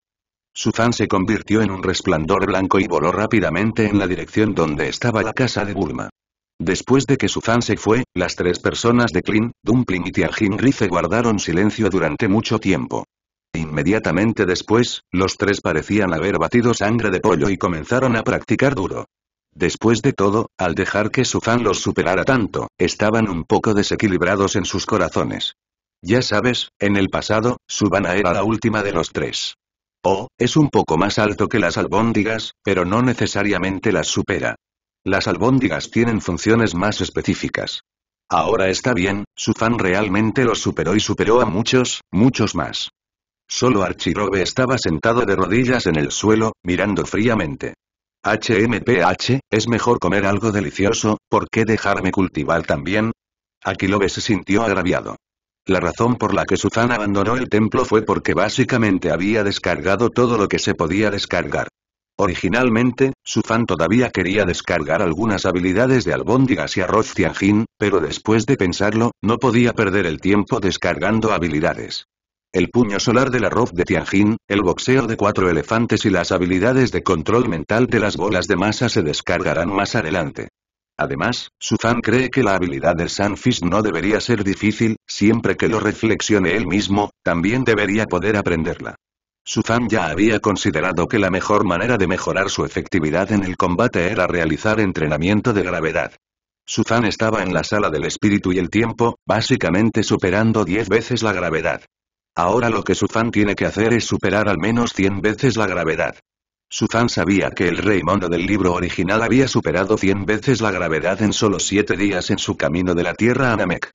Suzan se convirtió en un resplandor blanco y voló rápidamente en la dirección donde estaba la casa de Bulma. Después de que Suzan se fue, las tres personas de Klin, Dumpling y Tianjin Rice guardaron silencio durante mucho tiempo. Inmediatamente después, los tres parecían haber batido sangre de pollo y comenzaron a practicar duro. Después de todo, al dejar que Suzan los superara tanto, estaban un poco desequilibrados en sus corazones. Ya sabes, en el pasado, Subana era la última de los tres. Oh, es un poco más alto que las albóndigas, pero no necesariamente las supera. Las albóndigas tienen funciones más específicas. Ahora está bien, su fan realmente los superó y superó a muchos, muchos más. Solo Archirobe estaba sentado de rodillas en el suelo, mirando fríamente. HMPH, es mejor comer algo delicioso, ¿por qué dejarme cultivar también? Aquilobe se sintió agraviado. La razón por la que Suzan abandonó el templo fue porque básicamente había descargado todo lo que se podía descargar. Originalmente, Suzan todavía quería descargar algunas habilidades de albóndigas y arroz tianjin, pero después de pensarlo, no podía perder el tiempo descargando habilidades. El puño solar del arroz de Tianjin, el boxeo de cuatro elefantes y las habilidades de control mental de las bolas de masa se descargarán más adelante. Además, Suzan cree que la habilidad del Sunfish no debería ser difícil, siempre que lo reflexione él mismo, también debería poder aprenderla. Suzan ya había considerado que la mejor manera de mejorar su efectividad en el combate era realizar entrenamiento de gravedad. Suzan estaba en la sala del espíritu y el tiempo, básicamente superando 10 veces la gravedad. Ahora lo que Suzan tiene que hacer es superar al menos 100 veces la gravedad. Suzan sabía que el rey mono del libro original había superado 100 veces la gravedad en solo 7 días en su camino de la Tierra a Namek.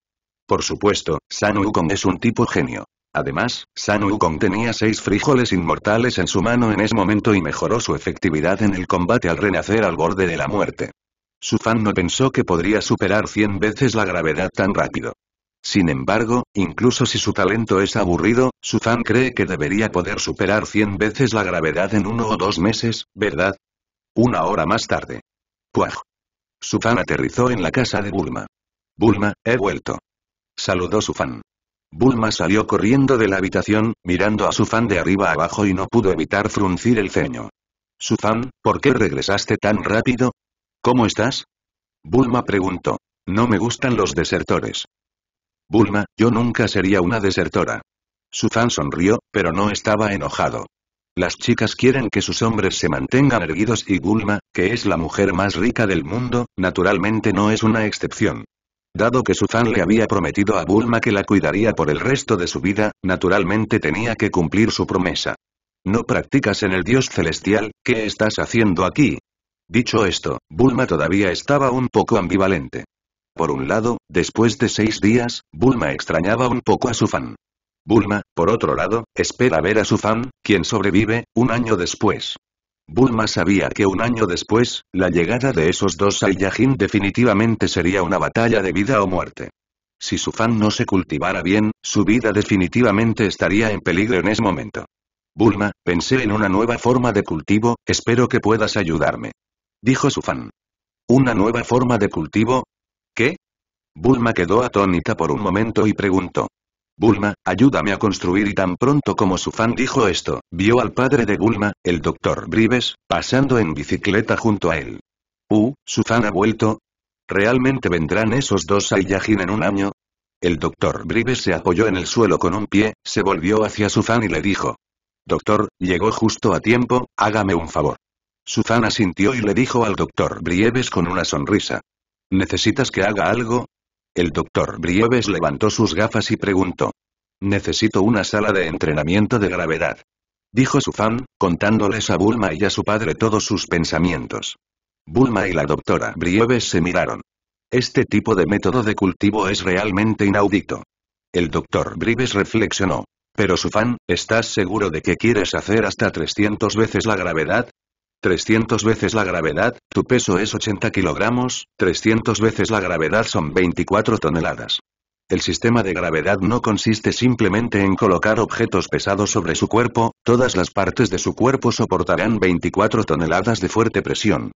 Por supuesto, San Wukong es un tipo genio. Además, San Wukong tenía seis frijoles inmortales en su mano en ese momento y mejoró su efectividad en el combate al renacer al borde de la muerte. Suzan no pensó que podría superar 100 veces la gravedad tan rápido. Sin embargo, incluso si su talento es aburrido, Suzan cree que debería poder superar 100 veces la gravedad en uno o dos meses, ¿verdad? Una hora más tarde. Puaj. Suzan aterrizó en la casa de Bulma. Bulma, he vuelto. Saludó su fan. Bulma salió corriendo de la habitación, mirando a su fan de arriba abajo y no pudo evitar fruncir el ceño. Su fan, ¿por qué regresaste tan rápido? ¿Cómo estás? Bulma preguntó. No me gustan los desertores. Bulma, yo nunca sería una desertora. Suzan sonrió, pero no estaba enojado. Las chicas quieren que sus hombres se mantengan erguidos y Bulma, que es la mujer más rica del mundo, naturalmente no es una excepción. Dado que Suzan le había prometido a Bulma que la cuidaría por el resto de su vida, naturalmente tenía que cumplir su promesa. ¿No practicas en el dios celestial? ¿Qué estás haciendo aquí? Dicho esto, Bulma todavía estaba un poco ambivalente. Por un lado, después de seis días, Bulma extrañaba un poco a su fan. Bulma, por otro lado, espera ver a su fan, quien sobrevive, un año después. Bulma sabía que un año después, la llegada de esos dos Saiyajin definitivamente sería una batalla de vida o muerte. Si su fan no se cultivara bien, su vida definitivamente estaría en peligro en ese momento. Bulma, pensé en una nueva forma de cultivo, espero que puedas ayudarme. Dijo su fan. ¿Una nueva forma de cultivo? ¿Qué? Bulma quedó atónita por un momento y preguntó. Bulma, ayúdame a construir y tan pronto como su fan dijo esto, vio al padre de Bulma, el doctor Brives, pasando en bicicleta junto a él. Uh, su fan ha vuelto. ¿Realmente vendrán esos dos Saiyajin en un año? El doctor Brives se apoyó en el suelo con un pie, se volvió hacia su fan y le dijo. Doctor, llegó justo a tiempo, hágame un favor. Suzanne asintió y le dijo al doctor Brieves con una sonrisa. ¿Necesitas que haga algo? El doctor Brieves levantó sus gafas y preguntó. Necesito una sala de entrenamiento de gravedad. Dijo Suzanne, contándoles a Bulma y a su padre todos sus pensamientos. Bulma y la doctora Brieves se miraron. Este tipo de método de cultivo es realmente inaudito. El doctor Brieves reflexionó. Pero Sufan, ¿estás seguro de que quieres hacer hasta 300 veces la gravedad? 300 veces la gravedad, tu peso es 80 kilogramos, 300 veces la gravedad son 24 toneladas. El sistema de gravedad no consiste simplemente en colocar objetos pesados sobre su cuerpo, todas las partes de su cuerpo soportarán 24 toneladas de fuerte presión.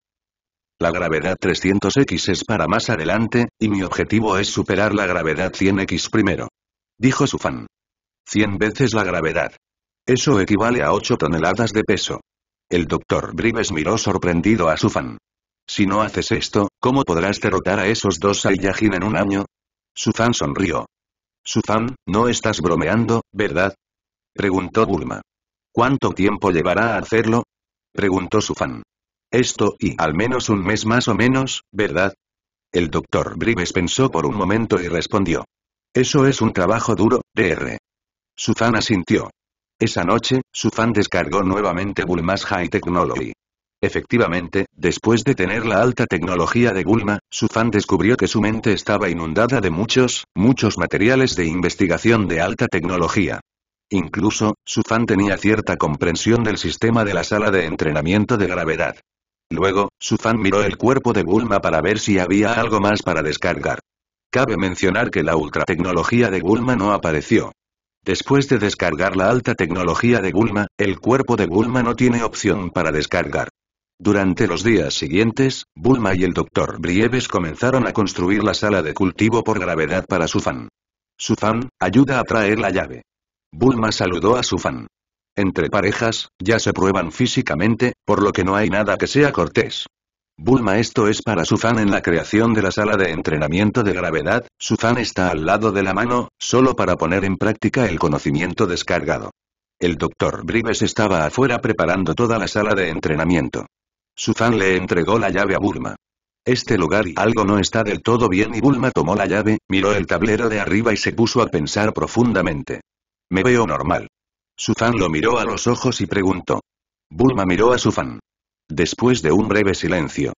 La gravedad 300X es para más adelante, y mi objetivo es superar la gravedad 100X primero. Dijo su fan. 100 veces la gravedad. Eso equivale a 8 toneladas de peso. El doctor Brives miró sorprendido a su fan. Si no haces esto, ¿cómo podrás derrotar a esos dos Saiyajin en un año? Su fan sonrió. Su fan, no estás bromeando, ¿verdad? Preguntó Bulma. ¿Cuánto tiempo llevará a hacerlo? Preguntó su fan. Esto y al menos un mes más o menos, ¿verdad? El doctor Brives pensó por un momento y respondió. Eso es un trabajo duro, DR. Suzanne asintió. Esa noche, Suzanne descargó nuevamente Bulma's High Technology. Efectivamente, después de tener la alta tecnología de Bulma, Suzanne descubrió que su mente estaba inundada de muchos, muchos materiales de investigación de alta tecnología. Incluso, Suzanne tenía cierta comprensión del sistema de la sala de entrenamiento de gravedad. Luego, Suzanne miró el cuerpo de Bulma para ver si había algo más para descargar. Cabe mencionar que la ultratecnología de Bulma no apareció. Después de descargar la alta tecnología de Bulma, el cuerpo de Bulma no tiene opción para descargar. Durante los días siguientes, Bulma y el Dr. Brieves comenzaron a construir la sala de cultivo por gravedad para su fan. Su fan, ayuda a traer la llave. Bulma saludó a su fan. Entre parejas, ya se prueban físicamente, por lo que no hay nada que sea cortés. Bulma esto es para su fan en la creación de la sala de entrenamiento de gravedad, su fan está al lado de la mano, solo para poner en práctica el conocimiento descargado. El Dr. Brives estaba afuera preparando toda la sala de entrenamiento. Su fan le entregó la llave a Bulma. Este lugar y algo no está del todo bien y Bulma tomó la llave, miró el tablero de arriba y se puso a pensar profundamente. Me veo normal. Su fan lo miró a los ojos y preguntó. Bulma miró a su fan. Después de un breve silencio.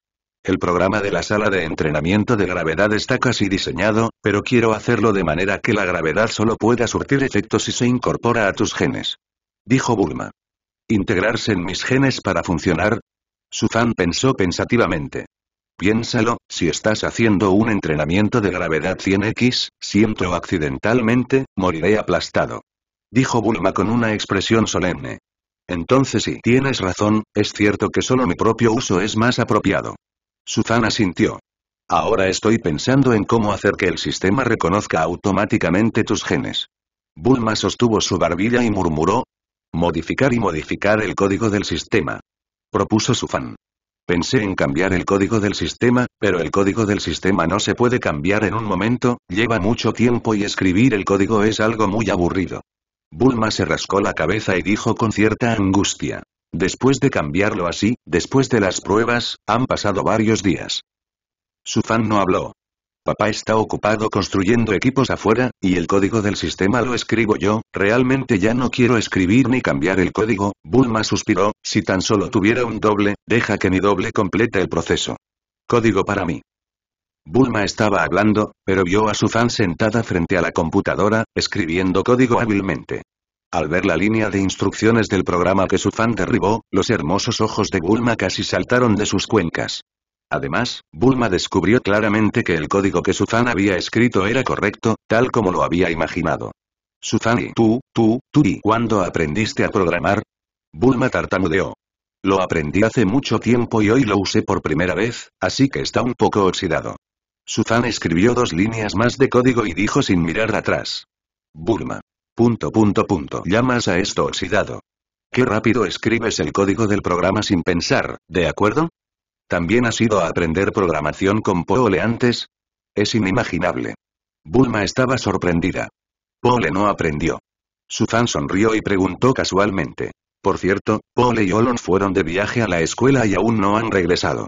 El programa de la sala de entrenamiento de gravedad está casi diseñado, pero quiero hacerlo de manera que la gravedad solo pueda surtir efectos si se incorpora a tus genes. Dijo Bulma. ¿Integrarse en mis genes para funcionar? Su fan pensó pensativamente. Piénsalo, si estás haciendo un entrenamiento de gravedad 100x, siento accidentalmente, moriré aplastado dijo Bulma con una expresión solemne. Entonces sí tienes razón, es cierto que solo mi propio uso es más apropiado. Suzana sintió. Ahora estoy pensando en cómo hacer que el sistema reconozca automáticamente tus genes. Bulma sostuvo su barbilla y murmuró. Modificar y modificar el código del sistema. Propuso su fan. Pensé en cambiar el código del sistema, pero el código del sistema no se puede cambiar en un momento, lleva mucho tiempo y escribir el código es algo muy aburrido. Bulma se rascó la cabeza y dijo con cierta angustia. Después de cambiarlo así, después de las pruebas, han pasado varios días. Su fan no habló. Papá está ocupado construyendo equipos afuera, y el código del sistema lo escribo yo, realmente ya no quiero escribir ni cambiar el código, Bulma suspiró, si tan solo tuviera un doble, deja que mi doble complete el proceso. Código para mí. Bulma estaba hablando, pero vio a su fan sentada frente a la computadora, escribiendo código hábilmente. Al ver la línea de instrucciones del programa que su fan derribó, los hermosos ojos de Bulma casi saltaron de sus cuencas. Además, Bulma descubrió claramente que el código que su fan había escrito era correcto, tal como lo había imaginado. Suzan y tú, tú, tú y ¿cuándo aprendiste a programar? Bulma tartamudeó. Lo aprendí hace mucho tiempo y hoy lo usé por primera vez, así que está un poco oxidado. Suzanne escribió dos líneas más de código y dijo sin mirar atrás. Bulma. Punto punto punto. Llamas a esto oxidado. Qué rápido escribes el código del programa sin pensar, ¿de acuerdo? ¿También has ido a aprender programación con Pole antes? Es inimaginable. Bulma estaba sorprendida. Pole no aprendió. Sufan sonrió y preguntó casualmente. Por cierto, Pole y Olon fueron de viaje a la escuela y aún no han regresado.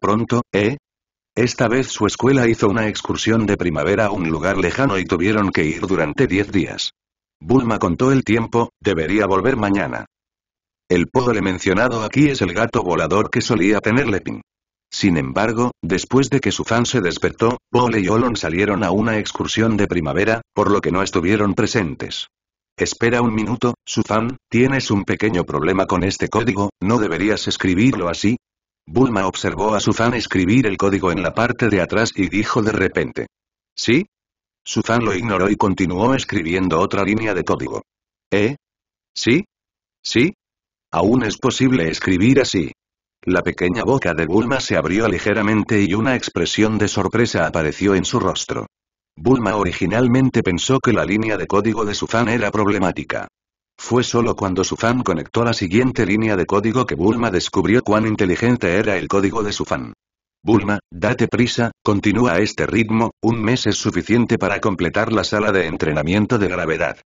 Pronto, ¿eh? Esta vez su escuela hizo una excursión de primavera a un lugar lejano y tuvieron que ir durante 10 días. Bulma contó el tiempo, debería volver mañana. El Pole mencionado aquí es el gato volador que solía tener Lepin. Sin embargo, después de que su fan se despertó, Pole y Olon salieron a una excursión de primavera, por lo que no estuvieron presentes. Espera un minuto, Sufan, tienes un pequeño problema con este código, ¿no deberías escribirlo así? Bulma observó a Sufan escribir el código en la parte de atrás y dijo de repente. ¿Sí? Sufan lo ignoró y continuó escribiendo otra línea de código. ¿Eh? ¿Sí? ¿Sí? Aún es posible escribir así. La pequeña boca de Bulma se abrió ligeramente y una expresión de sorpresa apareció en su rostro. Bulma originalmente pensó que la línea de código de su fan era problemática. Fue solo cuando su fan conectó la siguiente línea de código que Bulma descubrió cuán inteligente era el código de su fan. Bulma, date prisa, continúa a este ritmo, un mes es suficiente para completar la sala de entrenamiento de gravedad.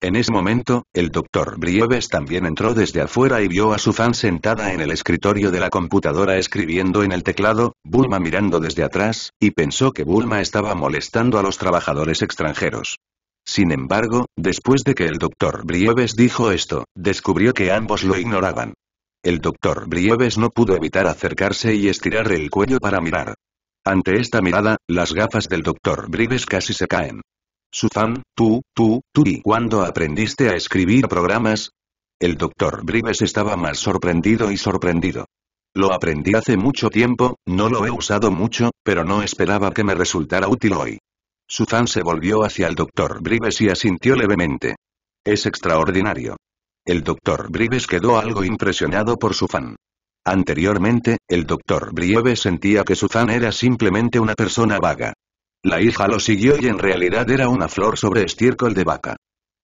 En ese momento, el doctor Brioves también entró desde afuera y vio a su fan sentada en el escritorio de la computadora escribiendo en el teclado, Bulma mirando desde atrás, y pensó que Bulma estaba molestando a los trabajadores extranjeros. Sin embargo, después de que el doctor Brioves dijo esto, descubrió que ambos lo ignoraban. El doctor Brioves no pudo evitar acercarse y estirar el cuello para mirar. Ante esta mirada, las gafas del doctor Brioves casi se caen. Sufan, tú, tú, tú y ¿cuándo aprendiste a escribir programas? El doctor Brives estaba más sorprendido y sorprendido. Lo aprendí hace mucho tiempo, no lo he usado mucho, pero no esperaba que me resultara útil hoy. Sufan se volvió hacia el doctor Brives y asintió levemente. Es extraordinario. El doctor Brives quedó algo impresionado por su fan. Anteriormente, el doctor Brives sentía que su fan era simplemente una persona vaga. La hija lo siguió y en realidad era una flor sobre estiércol de vaca.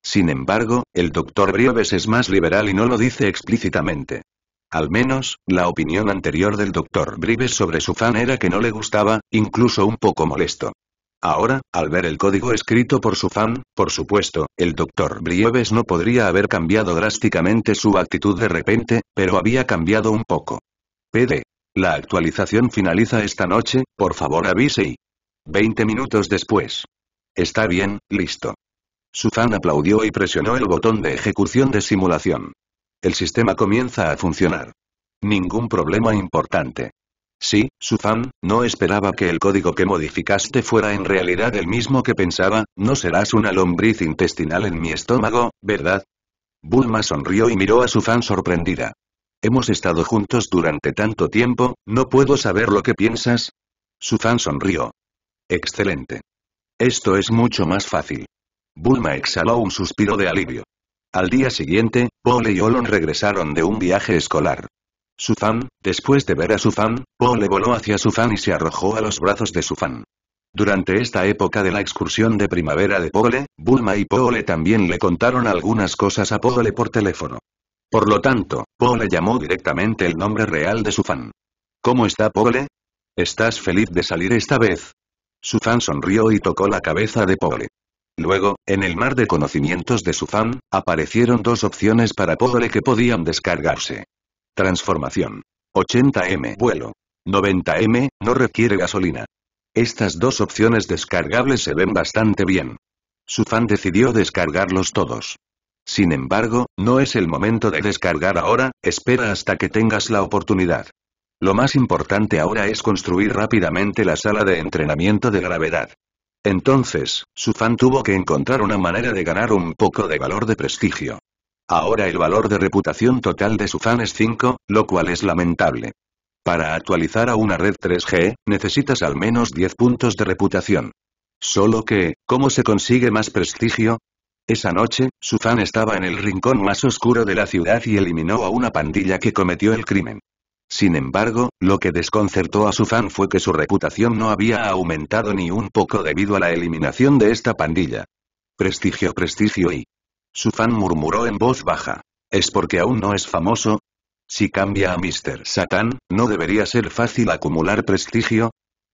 Sin embargo, el doctor Brioves es más liberal y no lo dice explícitamente. Al menos, la opinión anterior del doctor Brioves sobre su fan era que no le gustaba, incluso un poco molesto. Ahora, al ver el código escrito por su fan, por supuesto, el doctor Brioves no podría haber cambiado drásticamente su actitud de repente, pero había cambiado un poco. PD. La actualización finaliza esta noche, por favor avise y... Veinte minutos después. Está bien, listo. Sufan aplaudió y presionó el botón de ejecución de simulación. El sistema comienza a funcionar. Ningún problema importante. Sí, Sufan, no esperaba que el código que modificaste fuera en realidad el mismo que pensaba, no serás una lombriz intestinal en mi estómago, ¿verdad? Bulma sonrió y miró a Sufan sorprendida. Hemos estado juntos durante tanto tiempo, ¿no puedo saber lo que piensas? Sufan sonrió. Excelente. Esto es mucho más fácil. Bulma exhaló un suspiro de alivio. Al día siguiente, Pole y Olon regresaron de un viaje escolar. Sufan, después de ver a Sufan, Pole voló hacia Sufan y se arrojó a los brazos de Sufan. Durante esta época de la excursión de primavera de Pole, Bulma y Pole también le contaron algunas cosas a Pole por teléfono. Por lo tanto, Pole llamó directamente el nombre real de Sufan. ¿Cómo está Pole? ¿Estás feliz de salir esta vez? Sufan sonrió y tocó la cabeza de Pole. Luego, en el mar de conocimientos de Sufan, aparecieron dos opciones para Pole que podían descargarse. Transformación. 80M vuelo. 90M, no requiere gasolina. Estas dos opciones descargables se ven bastante bien. Sufan decidió descargarlos todos. Sin embargo, no es el momento de descargar ahora, espera hasta que tengas la oportunidad. Lo más importante ahora es construir rápidamente la sala de entrenamiento de gravedad. Entonces, su fan tuvo que encontrar una manera de ganar un poco de valor de prestigio. Ahora el valor de reputación total de su fan es 5, lo cual es lamentable. Para actualizar a una red 3G, necesitas al menos 10 puntos de reputación. Solo que, ¿cómo se consigue más prestigio? Esa noche, su fan estaba en el rincón más oscuro de la ciudad y eliminó a una pandilla que cometió el crimen. Sin embargo, lo que desconcertó a su fan fue que su reputación no había aumentado ni un poco debido a la eliminación de esta pandilla. Prestigio, prestigio y... Su fan murmuró en voz baja. ¿Es porque aún no es famoso? Si cambia a Mr. Satan, ¿no debería ser fácil acumular prestigio?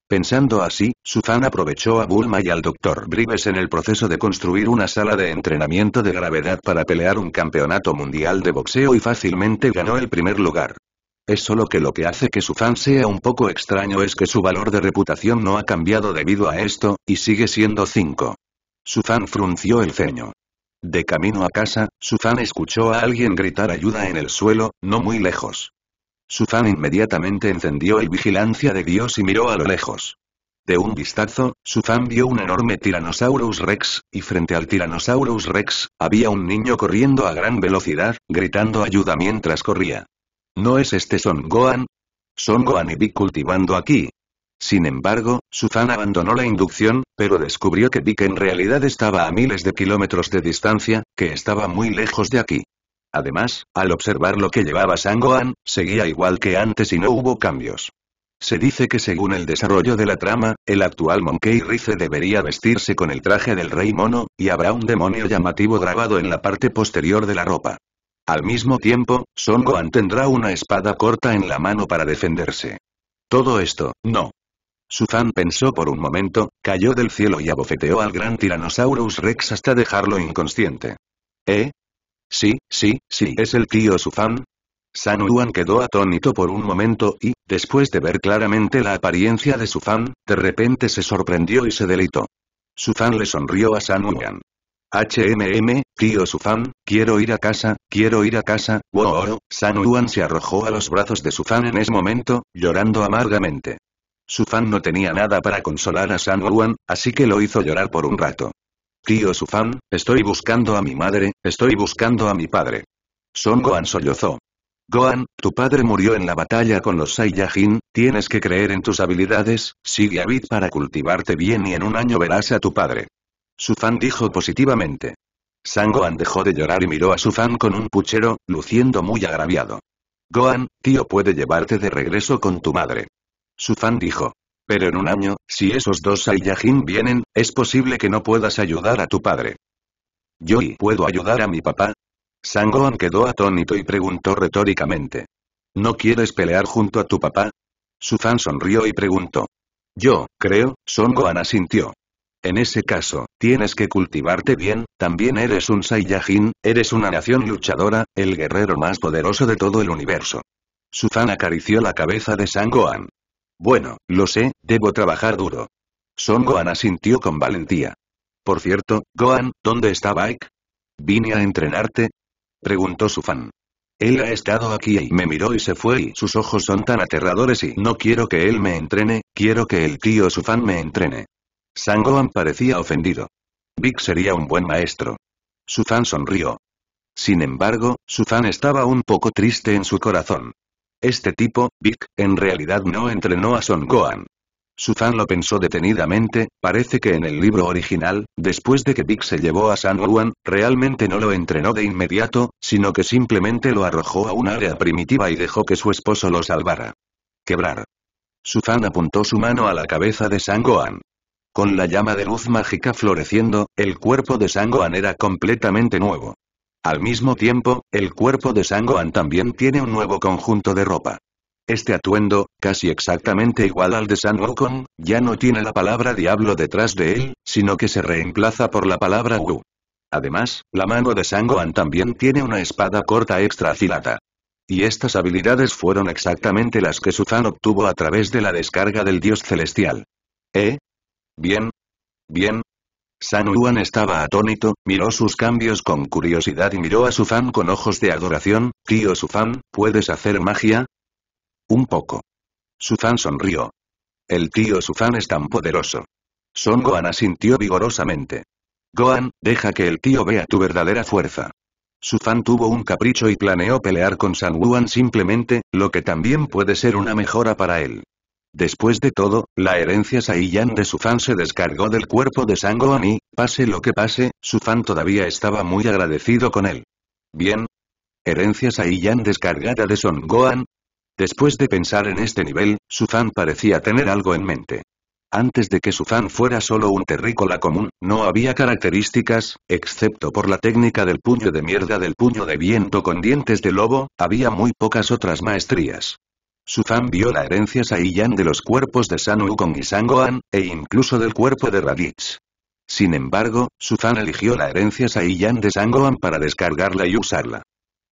Pensando así, Suzanne aprovechó a Bulma y al Dr. Brives en el proceso de construir una sala de entrenamiento de gravedad para pelear un campeonato mundial de boxeo y fácilmente ganó el primer lugar. Es solo que lo que hace que su fan sea un poco extraño es que su valor de reputación no ha cambiado debido a esto, y sigue siendo 5. Su fan frunció el ceño. De camino a casa, su fan escuchó a alguien gritar ayuda en el suelo, no muy lejos. Suzan inmediatamente encendió el vigilancia de Dios y miró a lo lejos. De un vistazo, Suzan vio un enorme Tyrannosaurus Rex, y frente al Tyrannosaurus Rex, había un niño corriendo a gran velocidad, gritando ayuda mientras corría. ¿No es este Son Gohan? Son Gohan y Vic cultivando aquí. Sin embargo, Suzan abandonó la inducción, pero descubrió que Vic en realidad estaba a miles de kilómetros de distancia, que estaba muy lejos de aquí. Además, al observar lo que llevaba Sangohan, seguía igual que antes y no hubo cambios. Se dice que según el desarrollo de la trama, el actual Monkey Rice debería vestirse con el traje del rey mono, y habrá un demonio llamativo grabado en la parte posterior de la ropa. Al mismo tiempo, Son Gohan tendrá una espada corta en la mano para defenderse. Todo esto, no. Suzan pensó por un momento, cayó del cielo y abofeteó al gran Tyrannosaurus Rex hasta dejarlo inconsciente. ¿Eh? Sí, sí, sí, es el tío Sufan. San Yuan quedó atónito por un momento y, después de ver claramente la apariencia de Sufan, de repente se sorprendió y se delitó. Sufan le sonrió a San Yuan. HMM, tío Sufan, quiero ir a casa, quiero ir a casa, wow, San Yuan se arrojó a los brazos de Sufan en ese momento, llorando amargamente. Sufan no tenía nada para consolar a San Yuan, así que lo hizo llorar por un rato. Tío Sufan, estoy buscando a mi madre, estoy buscando a mi padre. Son Gohan sollozó. Gohan, tu padre murió en la batalla con los Saiyajin, tienes que creer en tus habilidades, sigue a Bit para cultivarte bien y en un año verás a tu padre. Sufan dijo positivamente. Gohan dejó de llorar y miró a Sufan con un puchero, luciendo muy agraviado. Gohan, tío puede llevarte de regreso con tu madre. Sufan dijo. Pero en un año, si esos dos Saiyajin vienen, es posible que no puedas ayudar a tu padre. ¿Yo puedo ayudar a mi papá? Sangohan quedó atónito y preguntó retóricamente. ¿No quieres pelear junto a tu papá? Sufan sonrió y preguntó. Yo, creo, Son Gohan asintió. En ese caso, tienes que cultivarte bien, también eres un Saiyajin, eres una nación luchadora, el guerrero más poderoso de todo el universo. Sufan acarició la cabeza de Sangohan. Bueno, lo sé, debo trabajar duro. Son Gohan asintió con valentía. Por cierto, Gohan, ¿dónde está Bike? ¿Vine a entrenarte? Preguntó su fan. Él ha estado aquí y me miró y se fue y sus ojos son tan aterradores y no quiero que él me entrene, quiero que el tío su fan me entrene. Gohan parecía ofendido. Vic sería un buen maestro. Su fan sonrió. Sin embargo, su fan estaba un poco triste en su corazón. Este tipo, Vic, en realidad no entrenó a Son Gohan. Suzan lo pensó detenidamente, parece que en el libro original, después de que Vic se llevó a San Gohan, realmente no lo entrenó de inmediato, sino que simplemente lo arrojó a un área primitiva y dejó que su esposo lo salvara. Quebrar. Suzan apuntó su mano a la cabeza de San Gohan. Con la llama de luz mágica floreciendo, el cuerpo de San Gohan era completamente nuevo. Al mismo tiempo, el cuerpo de Sangohan también tiene un nuevo conjunto de ropa. Este atuendo, casi exactamente igual al de San Wukong, ya no tiene la palabra diablo detrás de él, sino que se reemplaza por la palabra Wu. Además, la mano de Sangohan también tiene una espada corta extra afilada. Y estas habilidades fueron exactamente las que Suzan obtuvo a través de la descarga del dios celestial. ¿Eh? Bien. Bien, San Yuan estaba atónito, miró sus cambios con curiosidad y miró a su fan con ojos de adoración, tío Sufan, ¿puedes hacer magia? Un poco. Sufan sonrió. El tío Sufan es tan poderoso. Son Gohan asintió vigorosamente. Gohan, deja que el tío vea tu verdadera fuerza. Sufan tuvo un capricho y planeó pelear con San Wuan simplemente, lo que también puede ser una mejora para él. Después de todo, la herencia Saiyan de Sufan se descargó del cuerpo de Sangohan y, pase lo que pase, Sufan todavía estaba muy agradecido con él. Bien. Herencia Saiyan descargada de Son Gohan. Después de pensar en este nivel, Sufan parecía tener algo en mente. Antes de que Suzan fuera solo un terrícola común, no había características, excepto por la técnica del puño de mierda del puño de viento con dientes de lobo, había muy pocas otras maestrías. Suzan vio la herencia Saiyan de los cuerpos de San Wukong y Sangoan, e incluso del cuerpo de Raditz. Sin embargo, Suzan eligió la herencia Saiyan de Sangoan para descargarla y usarla.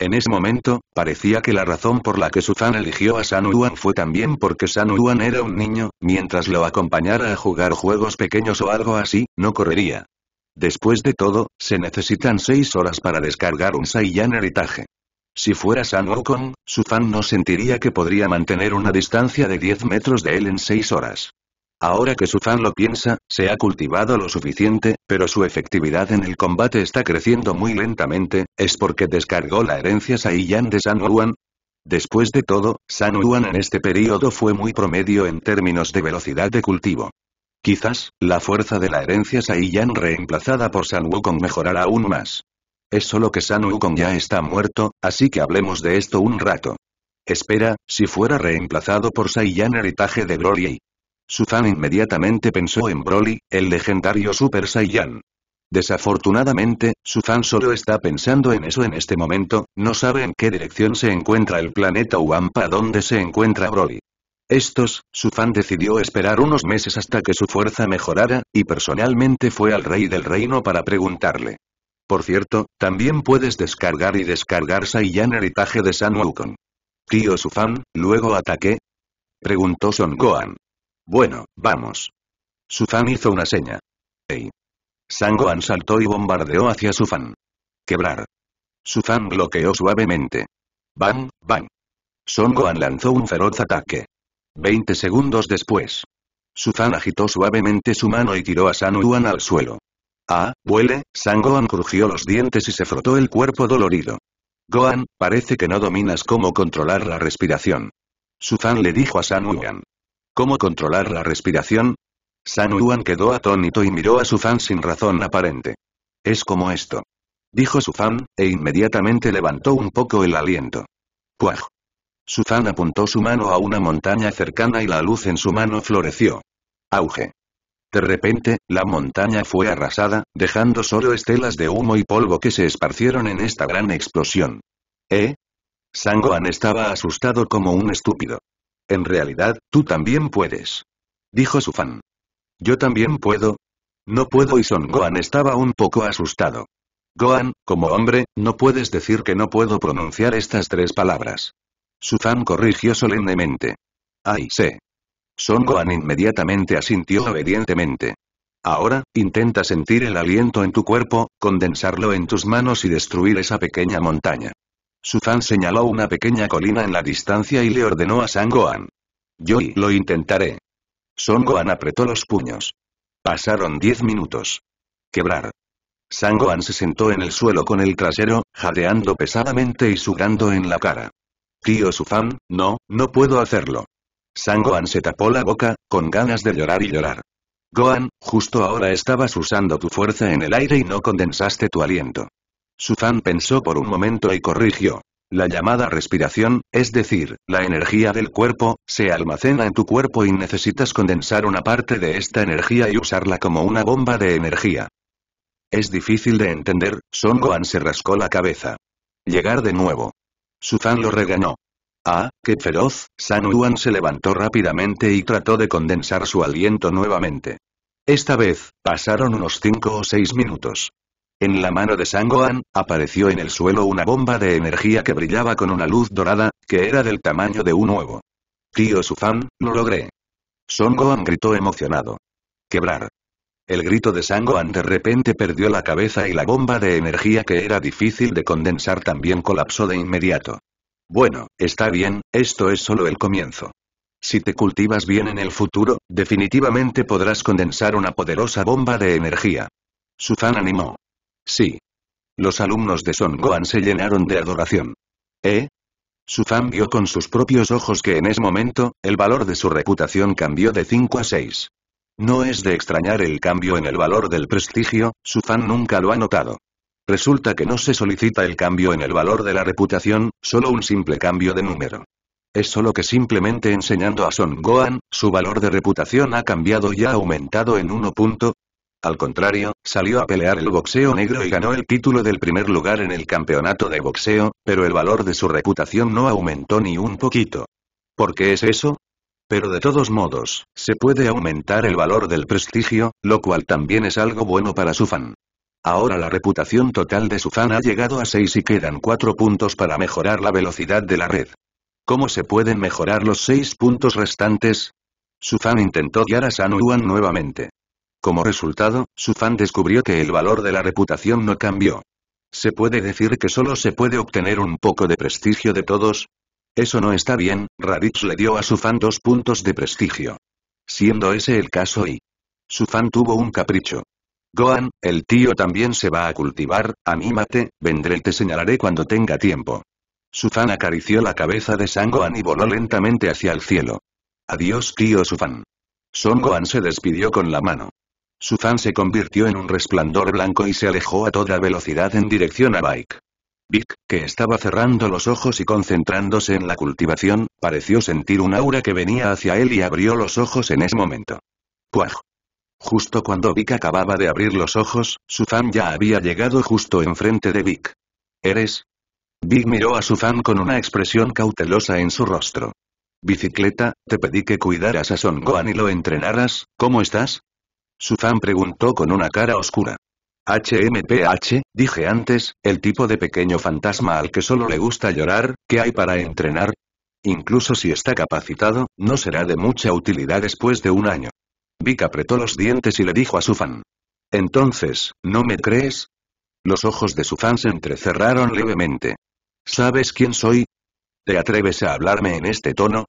En ese momento, parecía que la razón por la que Suzan eligió a San Yuan fue también porque San Yuan era un niño, mientras lo acompañara a jugar juegos pequeños o algo así, no correría. Después de todo, se necesitan seis horas para descargar un Saiyan heritaje. Si fuera San Wukong, Suzan no sentiría que podría mantener una distancia de 10 metros de él en seis horas. Ahora que su fan lo piensa, se ha cultivado lo suficiente, pero su efectividad en el combate está creciendo muy lentamente, ¿es porque descargó la herencia Saiyan de San Wuan? Después de todo, San Wuan en este periodo fue muy promedio en términos de velocidad de cultivo. Quizás, la fuerza de la herencia Saiyan reemplazada por San Wukong mejorará aún más. Es solo que San Wukong ya está muerto, así que hablemos de esto un rato. Espera, si fuera reemplazado por Saiyan heritaje de Broly, Suzan inmediatamente pensó en Broly, el legendario Super Saiyan. Desafortunadamente, Suzan solo está pensando en eso en este momento, no sabe en qué dirección se encuentra el planeta Wampa donde se encuentra Broly. Estos, Suzan decidió esperar unos meses hasta que su fuerza mejorara, y personalmente fue al rey del reino para preguntarle. Por cierto, también puedes descargar y descargar Saiyan heritaje de San Wukong. Tío Sufan, luego ataqué. Preguntó Son Gohan. Bueno, vamos. Suzan hizo una seña. Ey. Sangoan saltó y bombardeó hacia Sufan. Quebrar. Suzan bloqueó suavemente. Bang, bang. Son Gohan lanzó un feroz ataque. Veinte segundos después. Suzan agitó suavemente su mano y tiró a San Yuan al suelo. Ah, huele, San Gohan crujió los dientes y se frotó el cuerpo dolorido. Gohan, parece que no dominas cómo controlar la respiración. Suzan le dijo a San Yuan. ¿Cómo controlar la respiración? San Yuan quedó atónito y miró a su fan sin razón aparente. Es como esto. Dijo su fan, e inmediatamente levantó un poco el aliento. ¡Puaj! Su fan apuntó su mano a una montaña cercana y la luz en su mano floreció. Auge. De repente, la montaña fue arrasada, dejando solo estelas de humo y polvo que se esparcieron en esta gran explosión. ¿Eh? Sangoan estaba asustado como un estúpido. En realidad, tú también puedes. Dijo su fan. Yo también puedo. No puedo y Son Gohan estaba un poco asustado. Gohan, como hombre, no puedes decir que no puedo pronunciar estas tres palabras. Su fan corrigió solemnemente. Ay, sé. Son Gohan inmediatamente asintió obedientemente. Ahora, intenta sentir el aliento en tu cuerpo, condensarlo en tus manos y destruir esa pequeña montaña. Suzan señaló una pequeña colina en la distancia y le ordenó a Sangoan. Yo lo intentaré. Sangoan apretó los puños. Pasaron diez minutos. Quebrar. Sangoan se sentó en el suelo con el trasero, jadeando pesadamente y sudando en la cara. Tío Sufan, no, no puedo hacerlo. Sangoan se tapó la boca, con ganas de llorar y llorar. Gohan, justo ahora estabas usando tu fuerza en el aire y no condensaste tu aliento. Suzan pensó por un momento y corrigió. La llamada respiración, es decir, la energía del cuerpo, se almacena en tu cuerpo y necesitas condensar una parte de esta energía y usarla como una bomba de energía. Es difícil de entender, Son Gohan se rascó la cabeza. Llegar de nuevo. Suzan lo regañó. Ah, qué feroz, San Yuan se levantó rápidamente y trató de condensar su aliento nuevamente. Esta vez, pasaron unos cinco o seis minutos. En la mano de Sangohan, apareció en el suelo una bomba de energía que brillaba con una luz dorada, que era del tamaño de un huevo. Tío Sufan, lo logré. Songohan gritó emocionado. Quebrar. El grito de Sangohan de repente perdió la cabeza y la bomba de energía que era difícil de condensar también colapsó de inmediato. Bueno, está bien, esto es solo el comienzo. Si te cultivas bien en el futuro, definitivamente podrás condensar una poderosa bomba de energía. Suzan animó. Sí. Los alumnos de Son Gohan se llenaron de adoración. ¿Eh? Suzan vio con sus propios ojos que en ese momento, el valor de su reputación cambió de 5 a 6. No es de extrañar el cambio en el valor del prestigio, Suzan nunca lo ha notado. Resulta que no se solicita el cambio en el valor de la reputación, solo un simple cambio de número. Es solo que simplemente enseñando a Son Gohan, su valor de reputación ha cambiado y ha aumentado en 1 punto. Al contrario, salió a pelear el boxeo negro y ganó el título del primer lugar en el campeonato de boxeo, pero el valor de su reputación no aumentó ni un poquito. ¿Por qué es eso? Pero de todos modos, se puede aumentar el valor del prestigio, lo cual también es algo bueno para su fan. Ahora la reputación total de su fan ha llegado a 6 y quedan 4 puntos para mejorar la velocidad de la red. ¿Cómo se pueden mejorar los 6 puntos restantes? Su fan intentó guiar a San Yuan nuevamente. Como resultado, su fan descubrió que el valor de la reputación no cambió. ¿Se puede decir que solo se puede obtener un poco de prestigio de todos? Eso no está bien, Raditz le dio a su fan dos puntos de prestigio. Siendo ese el caso y... Su fan tuvo un capricho. Gohan, el tío también se va a cultivar, anímate, vendré y te señalaré cuando tenga tiempo. Sufan acarició la cabeza de Sangohan y voló lentamente hacia el cielo. Adiós tío Sufan. Son Gohan se despidió con la mano. Sufan se convirtió en un resplandor blanco y se alejó a toda velocidad en dirección a Bike. Vic, que estaba cerrando los ojos y concentrándose en la cultivación, pareció sentir un aura que venía hacia él y abrió los ojos en ese momento. ¡Puaj! Justo cuando Vic acababa de abrir los ojos, Sufan ya había llegado justo enfrente de Vic. ¿Eres? Big miró a su fan con una expresión cautelosa en su rostro. Bicicleta, te pedí que cuidaras a Son Gohan y lo entrenaras, ¿cómo estás? Su fan preguntó con una cara oscura. HMPH, dije antes, el tipo de pequeño fantasma al que solo le gusta llorar, ¿qué hay para entrenar? Incluso si está capacitado, no será de mucha utilidad después de un año. Vic apretó los dientes y le dijo a su fan. Entonces, ¿no me crees? Los ojos de su fan se entrecerraron levemente. ¿Sabes quién soy? ¿Te atreves a hablarme en este tono?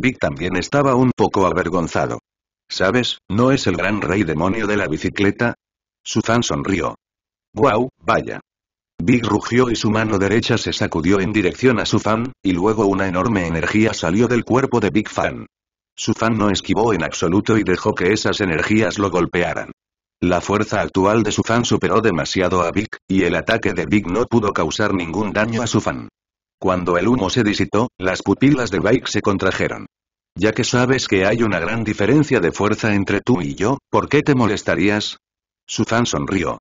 Vic también estaba un poco avergonzado. ¿Sabes, no es el gran rey demonio de la bicicleta? Su fan sonrió. ¡Guau, vaya! Big rugió y su mano derecha se sacudió en dirección a su fan, y luego una enorme energía salió del cuerpo de Big Fan. Su fan no esquivó en absoluto y dejó que esas energías lo golpearan. La fuerza actual de su fan superó demasiado a Vic, y el ataque de Vic no pudo causar ningún daño a su fan. Cuando el humo se disipó, las pupilas de Vic se contrajeron. Ya que sabes que hay una gran diferencia de fuerza entre tú y yo, ¿por qué te molestarías? Su fan sonrió.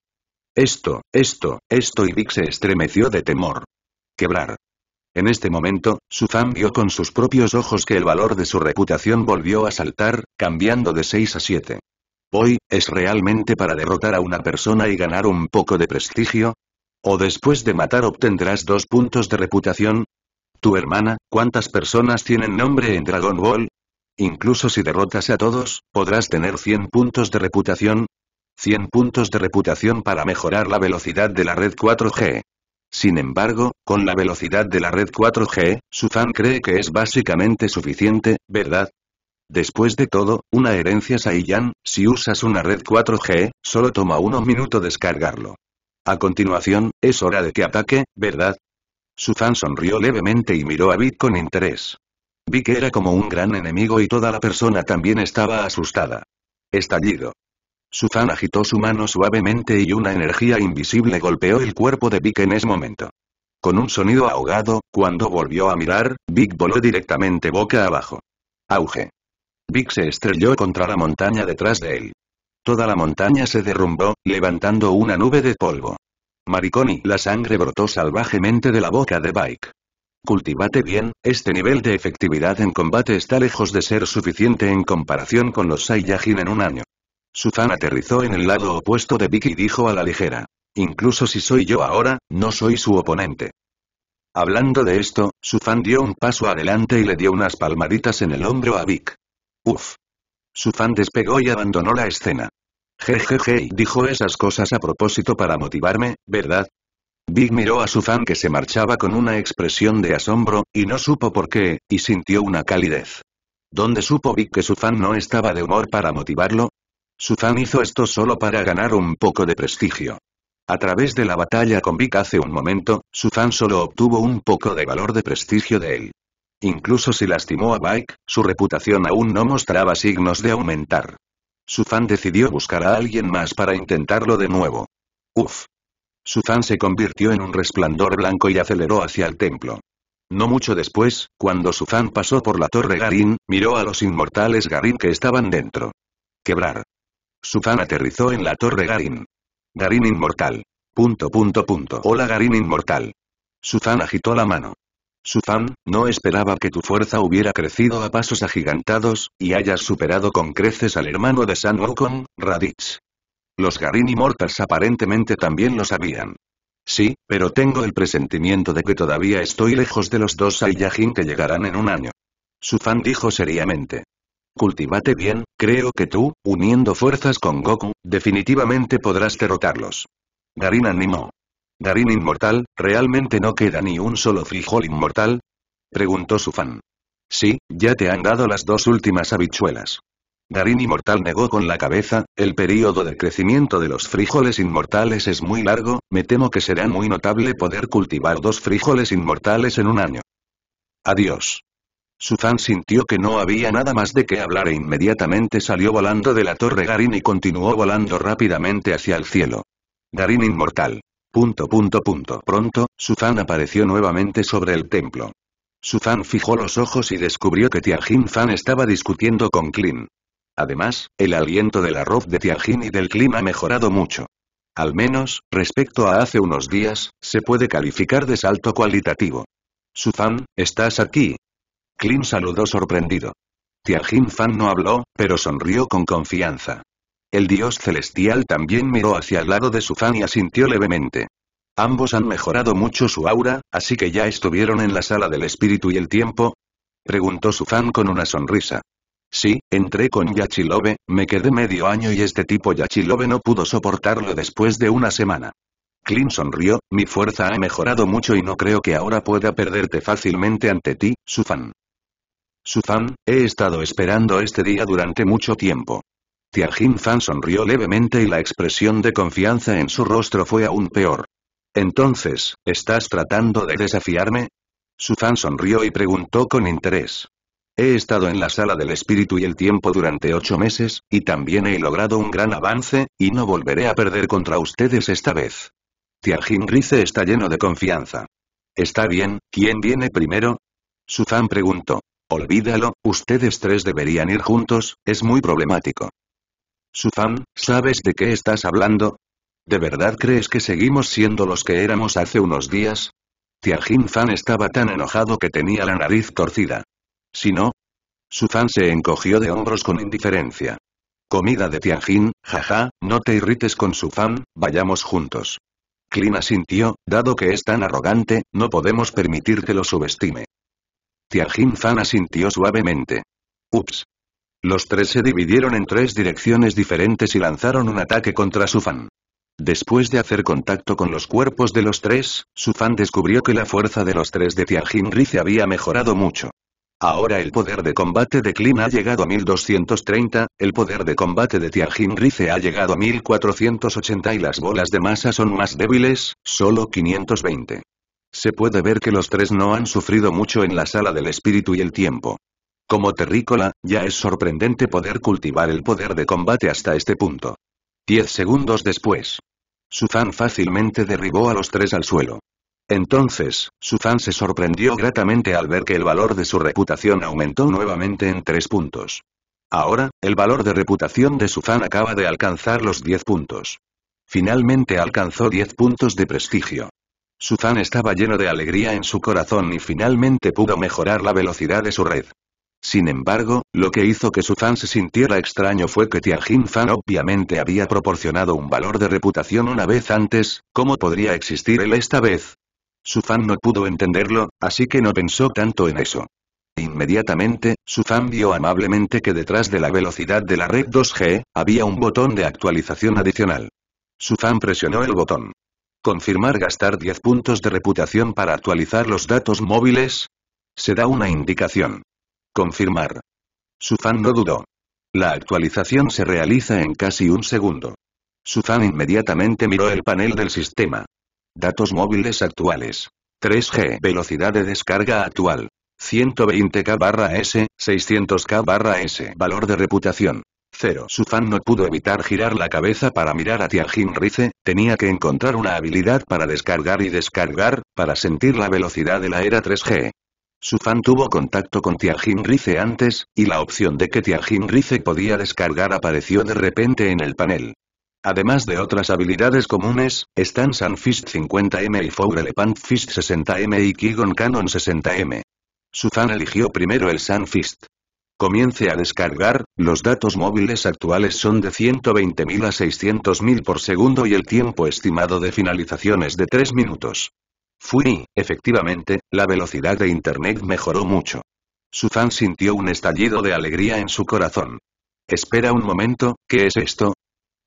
Esto, esto, esto y Vic se estremeció de temor. Quebrar. En este momento, su fan vio con sus propios ojos que el valor de su reputación volvió a saltar, cambiando de 6 a 7. Hoy, ¿es realmente para derrotar a una persona y ganar un poco de prestigio? ¿O después de matar obtendrás dos puntos de reputación? ¿Tu hermana, cuántas personas tienen nombre en Dragon Ball? Incluso si derrotas a todos, podrás tener 100 puntos de reputación. 100 puntos de reputación para mejorar la velocidad de la red 4G. Sin embargo, con la velocidad de la red 4G, su fan cree que es básicamente suficiente, ¿verdad? Después de todo, una herencia Saiyan, si usas una red 4G, solo toma uno minuto descargarlo. A continuación, es hora de que ataque, ¿verdad? Su fan sonrió levemente y miró a Vic con interés. Vic era como un gran enemigo y toda la persona también estaba asustada. Estallido. Su fan agitó su mano suavemente y una energía invisible golpeó el cuerpo de Vic en ese momento. Con un sonido ahogado, cuando volvió a mirar, Vic voló directamente boca abajo. Auge. Vic se estrelló contra la montaña detrás de él. Toda la montaña se derrumbó, levantando una nube de polvo. Mariconi, la sangre brotó salvajemente de la boca de Bike. Cultivate bien, este nivel de efectividad en combate está lejos de ser suficiente en comparación con los Saiyajin en un año. Su fan aterrizó en el lado opuesto de Vic y dijo a la ligera. Incluso si soy yo ahora, no soy su oponente. Hablando de esto, su fan dio un paso adelante y le dio unas palmaditas en el hombro a Vic. Uf. Su fan despegó y abandonó la escena. Jejeje dijo esas cosas a propósito para motivarme, ¿verdad? Big miró a su fan que se marchaba con una expresión de asombro, y no supo por qué, y sintió una calidez. ¿Dónde supo Big que su fan no estaba de humor para motivarlo? Su fan hizo esto solo para ganar un poco de prestigio. A través de la batalla con Big hace un momento, su fan solo obtuvo un poco de valor de prestigio de él. Incluso si lastimó a Bike, su reputación aún no mostraba signos de aumentar. Su fan decidió buscar a alguien más para intentarlo de nuevo. Uf. Su fan se convirtió en un resplandor blanco y aceleró hacia el templo. No mucho después, cuando su fan pasó por la torre Garin, miró a los inmortales Garin que estaban dentro. Quebrar. Su fan aterrizó en la torre Garin. Garin inmortal. Punto punto punto. Hola Garin inmortal. Su fan agitó la mano. Sufan, no esperaba que tu fuerza hubiera crecido a pasos agigantados, y hayas superado con creces al hermano de San Wukong, Raditz. Los Garin Immortals aparentemente también lo sabían. Sí, pero tengo el presentimiento de que todavía estoy lejos de los dos Saiyajin que llegarán en un año. Sufan dijo seriamente. Cultivate bien, creo que tú, uniendo fuerzas con Goku, definitivamente podrás derrotarlos. Garin animó. Garin inmortal, ¿realmente no queda ni un solo frijol inmortal? Preguntó su fan. Sí, ya te han dado las dos últimas habichuelas. Garin inmortal negó con la cabeza, el período de crecimiento de los frijoles inmortales es muy largo, me temo que será muy notable poder cultivar dos frijoles inmortales en un año. Adiós. Su fan sintió que no había nada más de qué hablar e inmediatamente salió volando de la torre Garin y continuó volando rápidamente hacia el cielo. Garin inmortal. Punto punto punto. Pronto, Suzan apareció nuevamente sobre el templo. Suzan fijó los ojos y descubrió que Tianjin Fan estaba discutiendo con Klin. Además, el aliento del arroz de Tianjin y del Klin ha mejorado mucho. Al menos, respecto a hace unos días, se puede calificar de salto cualitativo. Suzan, ¿estás aquí? Klin saludó sorprendido. Tianjin Fan no habló, pero sonrió con confianza. El dios celestial también miró hacia el lado de su fan y asintió levemente. Ambos han mejorado mucho su aura, así que ya estuvieron en la sala del espíritu y el tiempo. Preguntó su fan con una sonrisa. Sí, entré con Yachilobe, me quedé medio año y este tipo Yachilobe no pudo soportarlo después de una semana. Clint sonrió, mi fuerza ha mejorado mucho y no creo que ahora pueda perderte fácilmente ante ti, su fan. Su fan, he estado esperando este día durante mucho tiempo. Tianjin Fan sonrió levemente y la expresión de confianza en su rostro fue aún peor. Entonces, ¿estás tratando de desafiarme? Su fan sonrió y preguntó con interés. He estado en la sala del espíritu y el tiempo durante ocho meses, y también he logrado un gran avance, y no volveré a perder contra ustedes esta vez. Tianjin Rice está lleno de confianza. Está bien, ¿quién viene primero? Su fan preguntó. Olvídalo, ustedes tres deberían ir juntos, es muy problemático. Sufan, ¿sabes de qué estás hablando? ¿De verdad crees que seguimos siendo los que éramos hace unos días? Tianjin Fan estaba tan enojado que tenía la nariz torcida. Si no. Sufan se encogió de hombros con indiferencia. Comida de Tianjin, jaja, no te irrites con Sufan, vayamos juntos. Clina sintió, dado que es tan arrogante, no podemos permitir que lo subestime. Tianjin Fan asintió suavemente. Ups. Los tres se dividieron en tres direcciones diferentes y lanzaron un ataque contra Sufan. Después de hacer contacto con los cuerpos de los tres, Sufan descubrió que la fuerza de los tres de Tianjin Rice había mejorado mucho. Ahora el poder de combate de Klin ha llegado a 1230, el poder de combate de Tianjin Rice ha llegado a 1480 y las bolas de masa son más débiles, solo 520. Se puede ver que los tres no han sufrido mucho en la sala del espíritu y el tiempo. Como terrícola, ya es sorprendente poder cultivar el poder de combate hasta este punto. Diez segundos después. Suzan fácilmente derribó a los tres al suelo. Entonces, Suzan se sorprendió gratamente al ver que el valor de su reputación aumentó nuevamente en tres puntos. Ahora, el valor de reputación de Suzan acaba de alcanzar los 10 puntos. Finalmente alcanzó 10 puntos de prestigio. Suzan estaba lleno de alegría en su corazón y finalmente pudo mejorar la velocidad de su red. Sin embargo, lo que hizo que su fan se sintiera extraño fue que Tianjin Fan obviamente había proporcionado un valor de reputación una vez antes, ¿cómo podría existir él esta vez? Su fan no pudo entenderlo, así que no pensó tanto en eso. Inmediatamente, su fan vio amablemente que detrás de la velocidad de la red 2G, había un botón de actualización adicional. Su fan presionó el botón. Confirmar gastar 10 puntos de reputación para actualizar los datos móviles. Se da una indicación. Confirmar. Sufan no dudó. La actualización se realiza en casi un segundo. Sufan inmediatamente miró el panel del sistema. Datos móviles actuales. 3G. Velocidad de descarga actual. 120K barra S, 600K barra S. Valor de reputación. 0. Sufan no pudo evitar girar la cabeza para mirar a Tianjin Rice, Tenía que encontrar una habilidad para descargar y descargar, para sentir la velocidad de la era 3G. Su fan tuvo contacto con Tianjin Rice antes, y la opción de que Tianjin Rice podía descargar apareció de repente en el panel. Además de otras habilidades comunes, están Sunfist 50M y Four Elephant Fist 60M y Kigon Cannon 60M. Su fan eligió primero el Sunfist. Comience a descargar, los datos móviles actuales son de 120.000 a 600.000 por segundo y el tiempo estimado de finalización es de 3 minutos. Fui, efectivamente, la velocidad de Internet mejoró mucho. Su fan sintió un estallido de alegría en su corazón. Espera un momento, ¿qué es esto?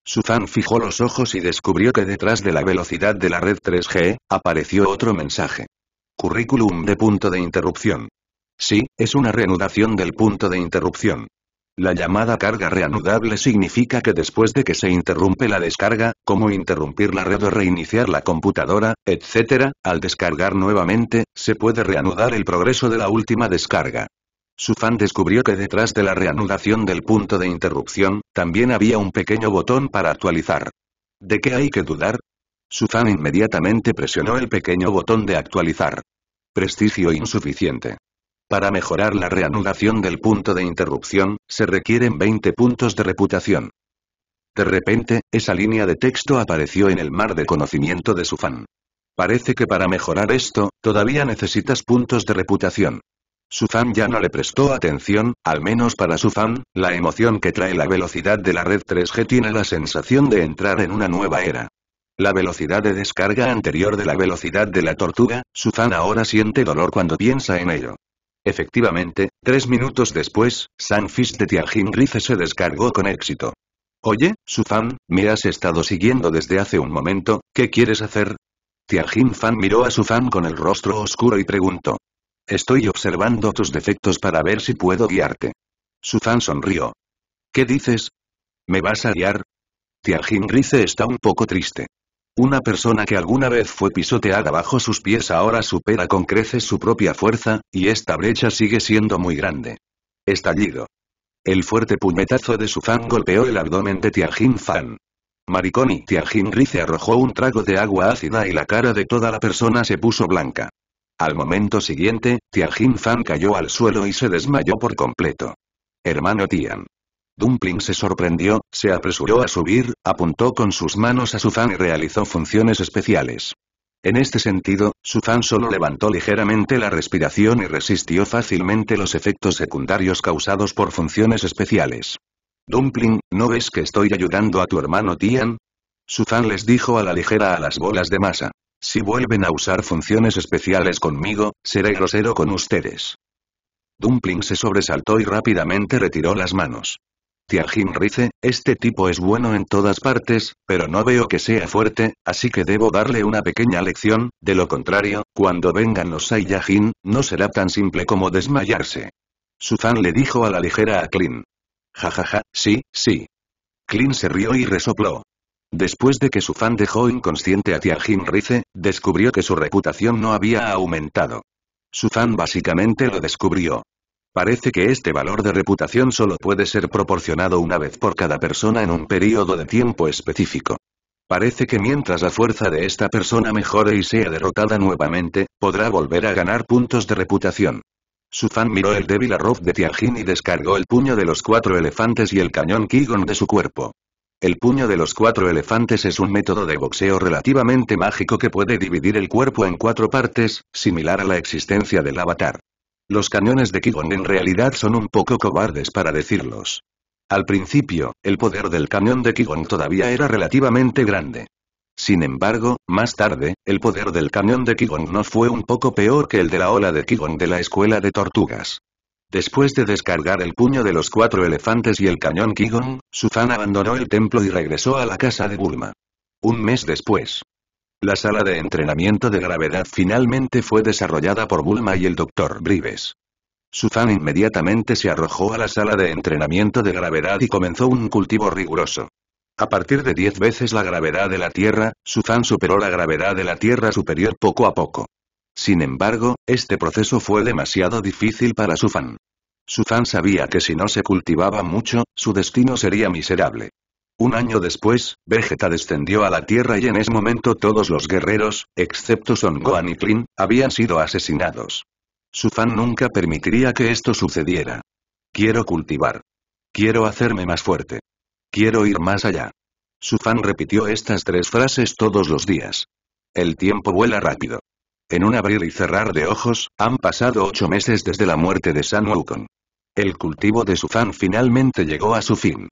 Su fan fijó los ojos y descubrió que detrás de la velocidad de la red 3G, apareció otro mensaje. Currículum de punto de interrupción. Sí, es una reanudación del punto de interrupción. La llamada carga reanudable significa que después de que se interrumpe la descarga, como interrumpir la red o reiniciar la computadora, etc., al descargar nuevamente, se puede reanudar el progreso de la última descarga. Su fan descubrió que detrás de la reanudación del punto de interrupción, también había un pequeño botón para actualizar. ¿De qué hay que dudar? Su fan inmediatamente presionó el pequeño botón de actualizar. Prestigio insuficiente. Para mejorar la reanudación del punto de interrupción, se requieren 20 puntos de reputación. De repente, esa línea de texto apareció en el mar de conocimiento de su fan. Parece que para mejorar esto, todavía necesitas puntos de reputación. Su fan ya no le prestó atención, al menos para su fan, la emoción que trae la velocidad de la red 3G tiene la sensación de entrar en una nueva era. La velocidad de descarga anterior de la velocidad de la tortuga, su fan ahora siente dolor cuando piensa en ello. Efectivamente, tres minutos después, Sunfist de Tianjin Rice se descargó con éxito. Oye, Sufan, me has estado siguiendo desde hace un momento, ¿qué quieres hacer? Tianjin Fan miró a su fan con el rostro oscuro y preguntó. Estoy observando tus defectos para ver si puedo guiarte. Su fan sonrió. ¿Qué dices? ¿Me vas a guiar? Tianjin Rice está un poco triste. Una persona que alguna vez fue pisoteada bajo sus pies ahora supera con creces su propia fuerza, y esta brecha sigue siendo muy grande. Estallido. El fuerte puñetazo de su fan golpeó el abdomen de Tianjin Fan. Mariconi Tianjin Rice arrojó un trago de agua ácida y la cara de toda la persona se puso blanca. Al momento siguiente, Tianjin Fan cayó al suelo y se desmayó por completo. Hermano Tian. Dumpling se sorprendió, se apresuró a subir, apuntó con sus manos a su fan y realizó funciones especiales. En este sentido, su fan solo levantó ligeramente la respiración y resistió fácilmente los efectos secundarios causados por funciones especiales. Dumpling, ¿no ves que estoy ayudando a tu hermano Tian? Su fan les dijo a la ligera a las bolas de masa. Si vuelven a usar funciones especiales conmigo, seré grosero con ustedes. Dumpling se sobresaltó y rápidamente retiró las manos. Tianjin Rice, este tipo es bueno en todas partes, pero no veo que sea fuerte, así que debo darle una pequeña lección, de lo contrario, cuando vengan los Saiyajin, no será tan simple como desmayarse. Su fan le dijo a la ligera a Klin. Jajaja, sí, sí. Klin se rió y resopló. Después de que su fan dejó inconsciente a Tianjin Rice, descubrió que su reputación no había aumentado. Su fan básicamente lo descubrió. Parece que este valor de reputación solo puede ser proporcionado una vez por cada persona en un periodo de tiempo específico. Parece que mientras la fuerza de esta persona mejore y sea derrotada nuevamente, podrá volver a ganar puntos de reputación. Su fan miró el débil arroz de Tianjin y descargó el puño de los cuatro elefantes y el cañón Kigon de su cuerpo. El puño de los cuatro elefantes es un método de boxeo relativamente mágico que puede dividir el cuerpo en cuatro partes, similar a la existencia del avatar. Los cañones de Kigon en realidad son un poco cobardes para decirlos. Al principio, el poder del cañón de Kigon todavía era relativamente grande. Sin embargo, más tarde, el poder del cañón de Kigon no fue un poco peor que el de la ola de Kigon de la escuela de tortugas. Después de descargar el puño de los cuatro elefantes y el cañón Kigon, Sufan abandonó el templo y regresó a la casa de Bulma. Un mes después. La sala de entrenamiento de gravedad finalmente fue desarrollada por Bulma y el Dr. Brives. fan inmediatamente se arrojó a la sala de entrenamiento de gravedad y comenzó un cultivo riguroso. A partir de 10 veces la gravedad de la Tierra, fan superó la gravedad de la Tierra superior poco a poco. Sin embargo, este proceso fue demasiado difícil para Su fan sabía que si no se cultivaba mucho, su destino sería miserable. Un año después, Vegeta descendió a la Tierra y en ese momento todos los guerreros, excepto Son Gohan y Klin, habían sido asesinados. Su fan nunca permitiría que esto sucediera. Quiero cultivar. Quiero hacerme más fuerte. Quiero ir más allá. Su fan repitió estas tres frases todos los días. El tiempo vuela rápido. En un abrir y cerrar de ojos, han pasado ocho meses desde la muerte de San Wukong. El cultivo de su fan finalmente llegó a su fin.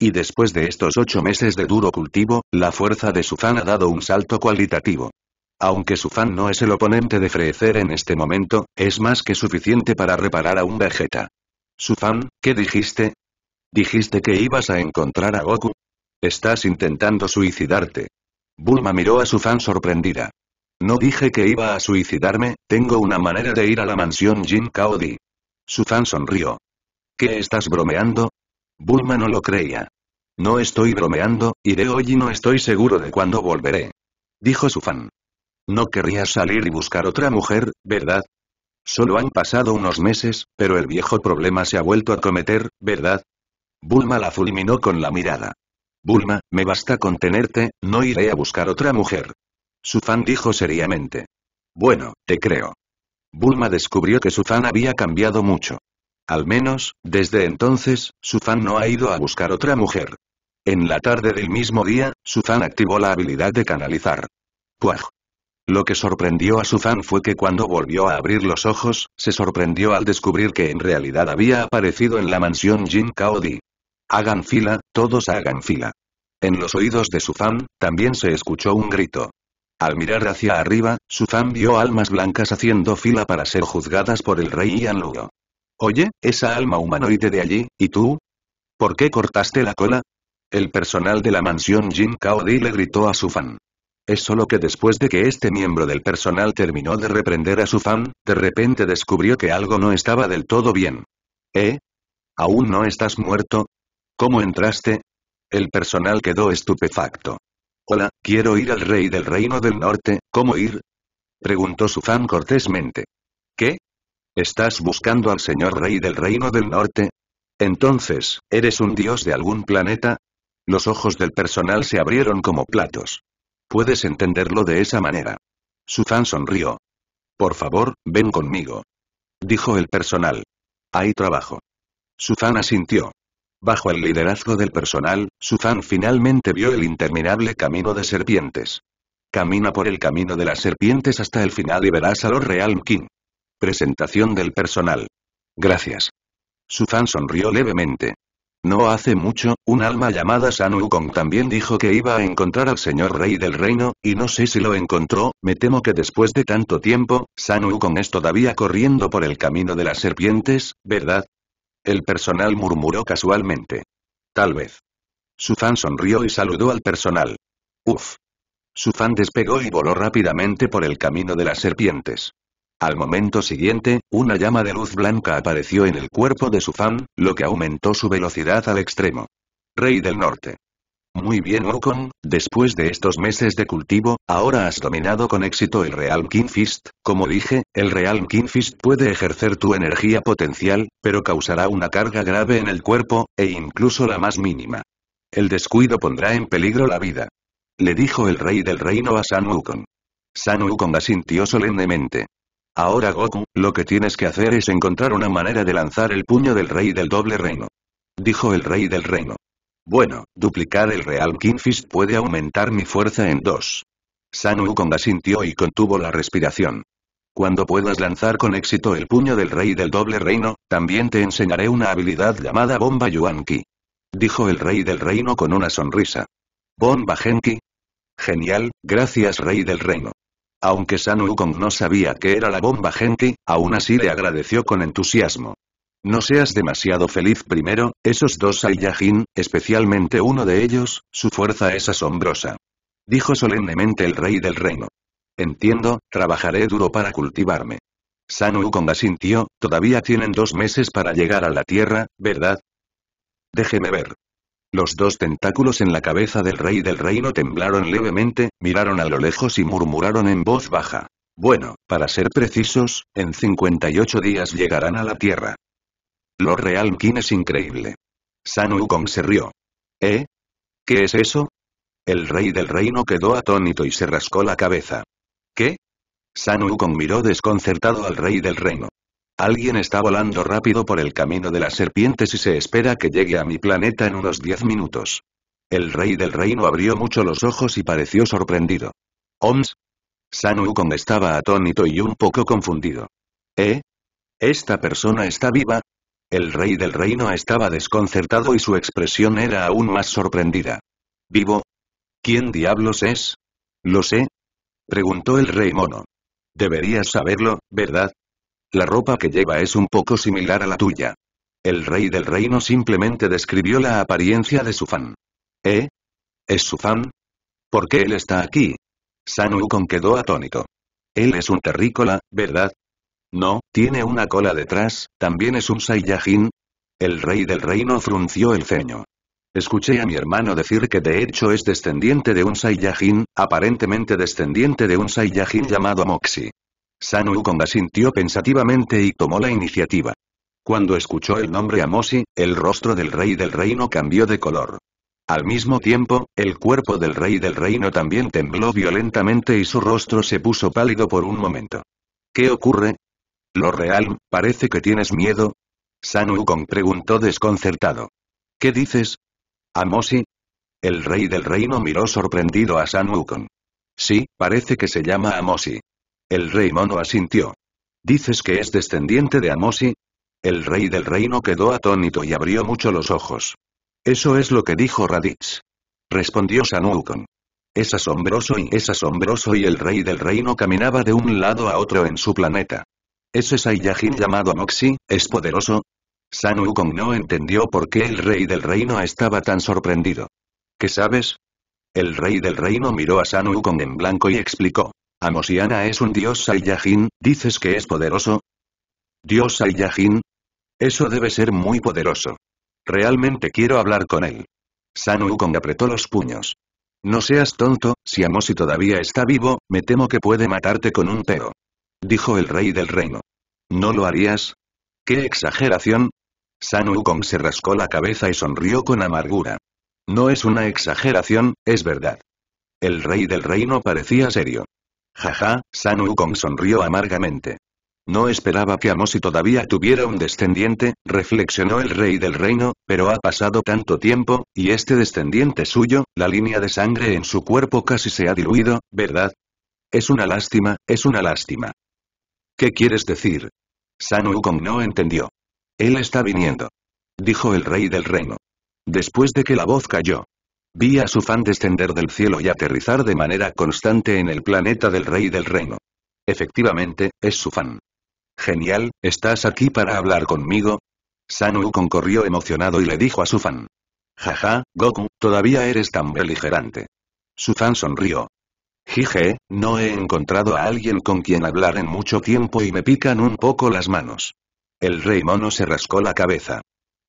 Y después de estos ocho meses de duro cultivo, la fuerza de su fan ha dado un salto cualitativo. Aunque su fan no es el oponente de Freezer en este momento, es más que suficiente para reparar a un Vegeta. Su fan, ¿qué dijiste? ¿Dijiste que ibas a encontrar a Goku? Estás intentando suicidarte. Bulma miró a su fan sorprendida. No dije que iba a suicidarme, tengo una manera de ir a la mansión Jin Kaodi. Su fan sonrió. ¿Qué estás bromeando? Bulma no lo creía. No estoy bromeando, iré hoy y no estoy seguro de cuándo volveré. Dijo su fan. No querrías salir y buscar otra mujer, ¿verdad? Solo han pasado unos meses, pero el viejo problema se ha vuelto a cometer, ¿verdad? Bulma la fulminó con la mirada. Bulma, me basta con tenerte, no iré a buscar otra mujer. Su fan dijo seriamente. Bueno, te creo. Bulma descubrió que su fan había cambiado mucho. Al menos, desde entonces, su fan no ha ido a buscar otra mujer. En la tarde del mismo día, su fan activó la habilidad de canalizar. Puaj. Lo que sorprendió a su fan fue que cuando volvió a abrir los ojos, se sorprendió al descubrir que en realidad había aparecido en la mansión Jin Kaodi. Hagan fila, todos hagan fila. En los oídos de su fan, también se escuchó un grito. Al mirar hacia arriba, su fan vio almas blancas haciendo fila para ser juzgadas por el rey Ian Luo. Oye, esa alma humanoide de allí, ¿y tú? ¿Por qué cortaste la cola? El personal de la mansión Jin Kaodi le gritó a su fan. Es solo que después de que este miembro del personal terminó de reprender a su fan, de repente descubrió que algo no estaba del todo bien. ¿Eh? ¿Aún no estás muerto? ¿Cómo entraste? El personal quedó estupefacto. Hola, quiero ir al rey del reino del norte, ¿cómo ir? Preguntó su fan cortésmente. ¿Qué? ¿Estás buscando al señor rey del reino del norte? Entonces, ¿eres un dios de algún planeta? Los ojos del personal se abrieron como platos. Puedes entenderlo de esa manera. Su fan sonrió. Por favor, ven conmigo. Dijo el personal. Hay trabajo. Su fan asintió. Bajo el liderazgo del personal, Su fan finalmente vio el interminable camino de serpientes. Camina por el camino de las serpientes hasta el final y verás a los Realm King. Presentación del personal. Gracias. Su fan sonrió levemente. No hace mucho, un alma llamada San Wukong también dijo que iba a encontrar al señor rey del reino, y no sé si lo encontró, me temo que después de tanto tiempo, San Wukong es todavía corriendo por el camino de las serpientes, ¿verdad? El personal murmuró casualmente. Tal vez. Su fan sonrió y saludó al personal. Uf. Su fan despegó y voló rápidamente por el camino de las serpientes. Al momento siguiente, una llama de luz blanca apareció en el cuerpo de su fan, lo que aumentó su velocidad al extremo. Rey del Norte. Muy bien Wukong, después de estos meses de cultivo, ahora has dominado con éxito el Real King Fist, como dije, el Real King Fist puede ejercer tu energía potencial, pero causará una carga grave en el cuerpo, e incluso la más mínima. El descuido pondrá en peligro la vida. Le dijo el rey del reino a San Wukong. San Wukong asintió solemnemente. Ahora Goku, lo que tienes que hacer es encontrar una manera de lanzar el puño del rey del doble reino. Dijo el rey del reino. Bueno, duplicar el Real King Fist puede aumentar mi fuerza en dos. San Wukong asintió y contuvo la respiración. Cuando puedas lanzar con éxito el puño del rey del doble reino, también te enseñaré una habilidad llamada Bomba Yuan-Ki. Dijo el rey del reino con una sonrisa. ¿Bomba Genki? Genial, gracias rey del reino. Aunque San Wukong no sabía qué era la bomba Genki, aún así le agradeció con entusiasmo. No seas demasiado feliz primero, esos dos Saiyajin, especialmente uno de ellos, su fuerza es asombrosa. Dijo solemnemente el rey del reino. Entiendo, trabajaré duro para cultivarme. San Wukong asintió, todavía tienen dos meses para llegar a la Tierra, ¿verdad? Déjeme ver. Los dos tentáculos en la cabeza del rey del reino temblaron levemente, miraron a lo lejos y murmuraron en voz baja. Bueno, para ser precisos, en 58 días llegarán a la Tierra. Lo Real King es increíble. San Wukong se rió. ¿Eh? ¿Qué es eso? El rey del reino quedó atónito y se rascó la cabeza. ¿Qué? San Wukong miró desconcertado al rey del reino. Alguien está volando rápido por el camino de las serpientes y se espera que llegue a mi planeta en unos diez minutos. El rey del reino abrió mucho los ojos y pareció sorprendido. ¿Oms? San Wukong estaba atónito y un poco confundido. ¿Eh? ¿Esta persona está viva? El rey del reino estaba desconcertado y su expresión era aún más sorprendida. ¿Vivo? ¿Quién diablos es? ¿Lo sé? Preguntó el rey mono. Deberías saberlo, ¿verdad? La ropa que lleva es un poco similar a la tuya. El rey del reino simplemente describió la apariencia de su fan. ¿Eh? ¿Es su fan? ¿Por qué él está aquí? San Wukong quedó atónito. Él es un terrícola, ¿verdad? No, tiene una cola detrás, también es un Saiyajin. El rey del reino frunció el ceño. Escuché a mi hermano decir que de hecho es descendiente de un Saiyajin, aparentemente descendiente de un Saiyajin llamado Moxie. San Wukong asintió pensativamente y tomó la iniciativa. Cuando escuchó el nombre Amosi, el rostro del rey del reino cambió de color. Al mismo tiempo, el cuerpo del rey del reino también tembló violentamente y su rostro se puso pálido por un momento. ¿Qué ocurre? Lo real, parece que tienes miedo. San Wukong preguntó desconcertado. ¿Qué dices? ¿Amosi? El rey del reino miró sorprendido a San Wukong. Sí, parece que se llama Amosi. El rey mono asintió. ¿Dices que es descendiente de Amosi? El rey del reino quedó atónito y abrió mucho los ojos. Eso es lo que dijo Raditz. Respondió Sanukon. Es asombroso y es asombroso y el rey del reino caminaba de un lado a otro en su planeta. ¿Ese Saiyajin llamado Amoxi, es poderoso? San no entendió por qué el rey del reino estaba tan sorprendido. ¿Qué sabes? El rey del reino miró a San en blanco y explicó. Amosiana es un dios Saiyajin, ¿dices que es poderoso? ¿Dios Saiyajin? Eso debe ser muy poderoso. Realmente quiero hablar con él. San Wukong apretó los puños. No seas tonto, si Amosi todavía está vivo, me temo que puede matarte con un pero. Dijo el rey del reino. ¿No lo harías? ¡Qué exageración! San Wukong se rascó la cabeza y sonrió con amargura. No es una exageración, es verdad. El rey del reino parecía serio. Jaja, San Wukong sonrió amargamente. No esperaba que Amosi todavía tuviera un descendiente, reflexionó el rey del reino, pero ha pasado tanto tiempo, y este descendiente suyo, la línea de sangre en su cuerpo casi se ha diluido, ¿verdad? Es una lástima, es una lástima. ¿Qué quieres decir? San Wukong no entendió. Él está viniendo. Dijo el rey del reino. Después de que la voz cayó. Vi a su fan descender del cielo y aterrizar de manera constante en el planeta del rey del reino. Efectivamente, es su fan. Genial, ¿estás aquí para hablar conmigo? San Wukong corrió emocionado y le dijo a su fan. Jaja, Goku, todavía eres tan beligerante. Su fan sonrió. Jije, no he encontrado a alguien con quien hablar en mucho tiempo y me pican un poco las manos. El rey mono se rascó la cabeza.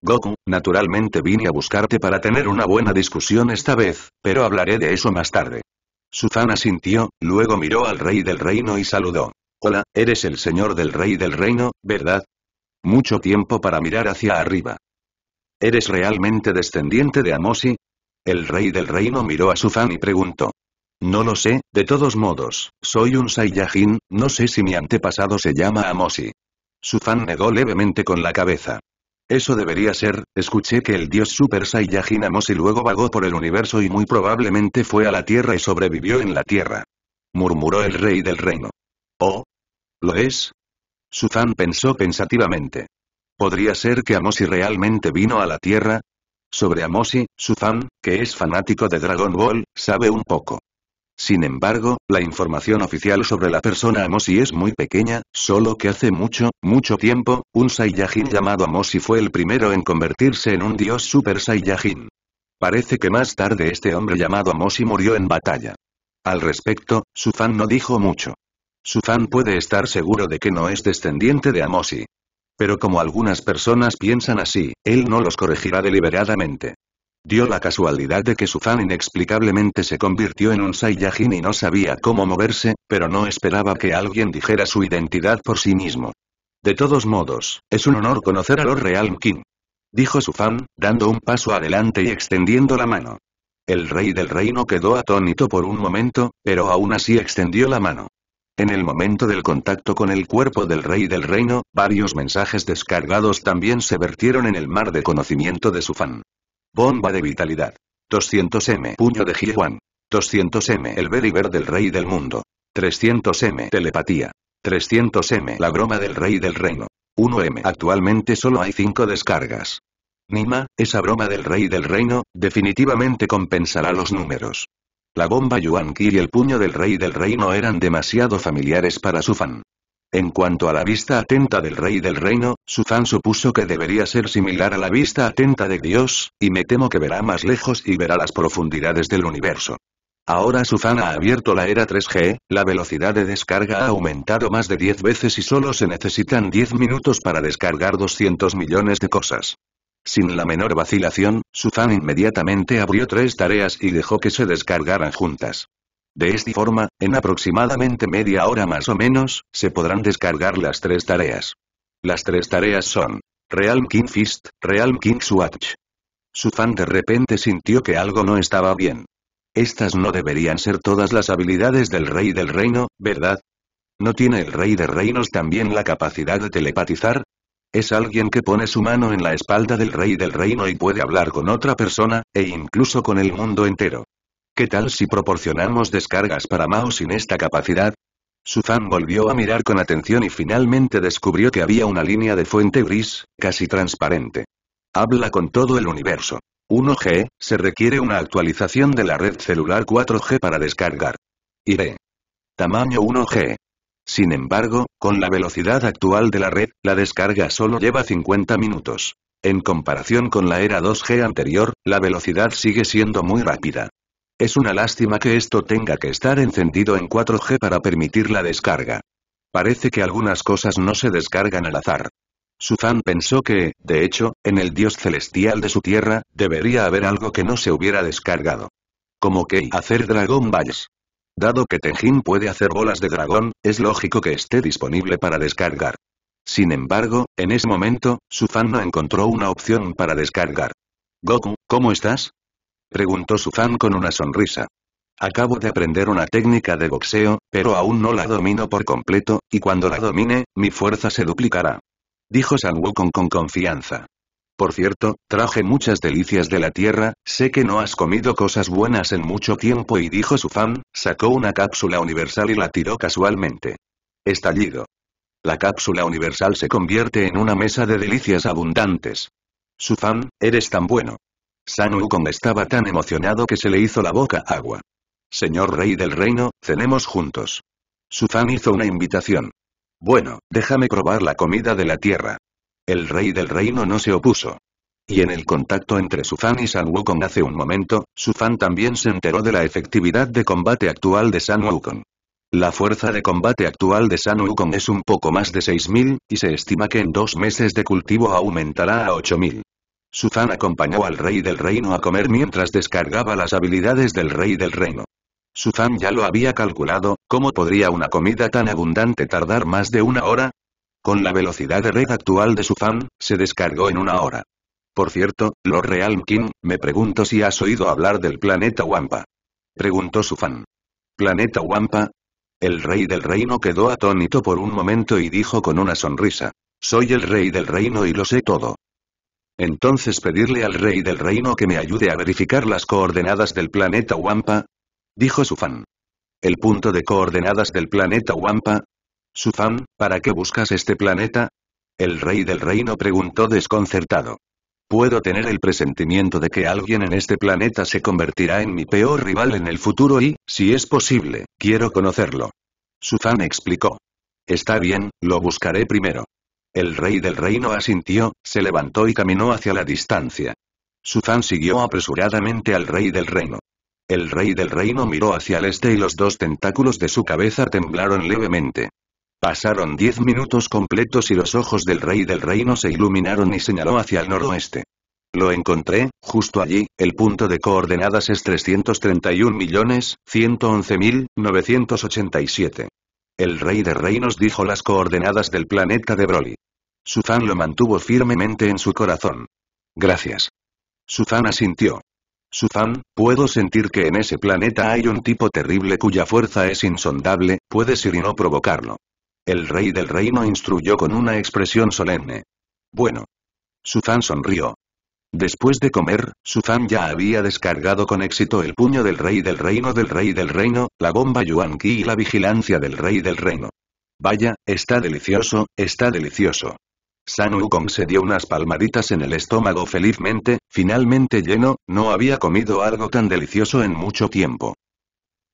Goku, naturalmente vine a buscarte para tener una buena discusión esta vez, pero hablaré de eso más tarde. Su fan asintió, luego miró al rey del reino y saludó. Hola, eres el señor del rey del reino, ¿verdad? Mucho tiempo para mirar hacia arriba. ¿Eres realmente descendiente de Amosi? El rey del reino miró a su fan y preguntó. No lo sé, de todos modos, soy un Saiyajin, no sé si mi antepasado se llama Amosi. Su fan negó levemente con la cabeza. Eso debería ser, escuché que el dios Super Saiyajin Amosi luego vagó por el universo y muy probablemente fue a la Tierra y sobrevivió en la Tierra. Murmuró el rey del reino. Oh, ¿Lo es? Suzan pensó pensativamente. ¿Podría ser que Amosi realmente vino a la Tierra? Sobre Amosi, Suzan, que es fanático de Dragon Ball, sabe un poco. Sin embargo, la información oficial sobre la persona Amosi es muy pequeña, solo que hace mucho, mucho tiempo, un Saiyajin llamado Amosi fue el primero en convertirse en un dios Super Saiyajin. Parece que más tarde este hombre llamado Amosi murió en batalla. Al respecto, Suzan no dijo mucho. Su fan puede estar seguro de que no es descendiente de Amosi. Pero como algunas personas piensan así, él no los corregirá deliberadamente. Dio la casualidad de que su fan inexplicablemente se convirtió en un Saiyajin y no sabía cómo moverse, pero no esperaba que alguien dijera su identidad por sí mismo. De todos modos, es un honor conocer a Lord Realm King. Dijo su fan, dando un paso adelante y extendiendo la mano. El rey del reino quedó atónito por un momento, pero aún así extendió la mano. En el momento del contacto con el cuerpo del rey del reino, varios mensajes descargados también se vertieron en el mar de conocimiento de su fan. Bomba de vitalidad. 200M. Puño de Jiwan. 200M. El ver del rey del mundo. 300M. Telepatía. 300M. La broma del rey del reino. 1M. Actualmente solo hay 5 descargas. Nima, esa broma del rey del reino, definitivamente compensará los números. La bomba Yuan-Ki y el puño del rey del reino eran demasiado familiares para su fan. En cuanto a la vista atenta del rey del reino, su fan supuso que debería ser similar a la vista atenta de Dios, y me temo que verá más lejos y verá las profundidades del universo. Ahora su fan ha abierto la era 3G, la velocidad de descarga ha aumentado más de 10 veces y solo se necesitan 10 minutos para descargar 200 millones de cosas. Sin la menor vacilación, su fan inmediatamente abrió tres tareas y dejó que se descargaran juntas. De esta forma, en aproximadamente media hora más o menos, se podrán descargar las tres tareas. Las tres tareas son Realm King Fist, Realm King Swatch. Su fan de repente sintió que algo no estaba bien. Estas no deberían ser todas las habilidades del rey del reino, ¿verdad? ¿No tiene el rey de reinos también la capacidad de telepatizar? Es alguien que pone su mano en la espalda del rey del reino y puede hablar con otra persona, e incluso con el mundo entero. ¿Qué tal si proporcionamos descargas para Mao sin esta capacidad? Su fan volvió a mirar con atención y finalmente descubrió que había una línea de fuente gris, casi transparente. Habla con todo el universo. 1G, se requiere una actualización de la red celular 4G para descargar. Iré. Tamaño 1G. Sin embargo, con la velocidad actual de la red, la descarga solo lleva 50 minutos. En comparación con la era 2G anterior, la velocidad sigue siendo muy rápida. Es una lástima que esto tenga que estar encendido en 4G para permitir la descarga. Parece que algunas cosas no se descargan al azar. Su fan pensó que, de hecho, en el dios celestial de su tierra, debería haber algo que no se hubiera descargado. Como que hacer Dragon Balls. Dado que Tenjin puede hacer bolas de dragón, es lógico que esté disponible para descargar. Sin embargo, en ese momento, su fan no encontró una opción para descargar. Goku, ¿cómo estás? Preguntó su fan con una sonrisa. Acabo de aprender una técnica de boxeo, pero aún no la domino por completo, y cuando la domine, mi fuerza se duplicará. Dijo San Wukong con confianza. Por cierto, traje muchas delicias de la tierra, sé que no has comido cosas buenas en mucho tiempo y dijo su fan, sacó una cápsula universal y la tiró casualmente. Estallido. La cápsula universal se convierte en una mesa de delicias abundantes. Su fan, eres tan bueno. San Wukong estaba tan emocionado que se le hizo la boca agua. Señor rey del reino, cenemos juntos. Su fan hizo una invitación. Bueno, déjame probar la comida de la tierra. El rey del reino no se opuso. Y en el contacto entre Sufan y San Wukong hace un momento, Sufan también se enteró de la efectividad de combate actual de San Wukong. La fuerza de combate actual de San Wukong es un poco más de 6.000, y se estima que en dos meses de cultivo aumentará a 8.000. Sufan acompañó al rey del reino a comer mientras descargaba las habilidades del rey del reino. Sufan ya lo había calculado, ¿cómo podría una comida tan abundante tardar más de una hora? Con la velocidad de red actual de su fan, se descargó en una hora. Por cierto, Lord Realm King, me pregunto si has oído hablar del planeta Wampa. Preguntó su fan. ¿Planeta Wampa? El rey del reino quedó atónito por un momento y dijo con una sonrisa. Soy el rey del reino y lo sé todo. Entonces pedirle al rey del reino que me ayude a verificar las coordenadas del planeta Wampa. Dijo su fan. El punto de coordenadas del planeta Wampa, Sufan, ¿para qué buscas este planeta? El rey del reino preguntó desconcertado. Puedo tener el presentimiento de que alguien en este planeta se convertirá en mi peor rival en el futuro y, si es posible, quiero conocerlo. Sufan explicó. Está bien, lo buscaré primero. El rey del reino asintió, se levantó y caminó hacia la distancia. Sufan siguió apresuradamente al rey del reino. El rey del reino miró hacia el este y los dos tentáculos de su cabeza temblaron levemente. Pasaron diez minutos completos y los ojos del rey del reino se iluminaron y señaló hacia el noroeste. Lo encontré, justo allí, el punto de coordenadas es 331.111.987. El rey de reinos dijo las coordenadas del planeta de Broly. Su fan lo mantuvo firmemente en su corazón. Gracias. Su fan asintió. Sufan, puedo sentir que en ese planeta hay un tipo terrible cuya fuerza es insondable, puedes ir y no provocarlo. El rey del reino instruyó con una expresión solemne. Bueno. Sufan sonrió. Después de comer, Suzan ya había descargado con éxito el puño del rey del reino del rey del reino, la bomba Yuan Qi y la vigilancia del rey del reino. Vaya, está delicioso, está delicioso. San Wukong se dio unas palmaditas en el estómago felizmente, finalmente lleno, no había comido algo tan delicioso en mucho tiempo.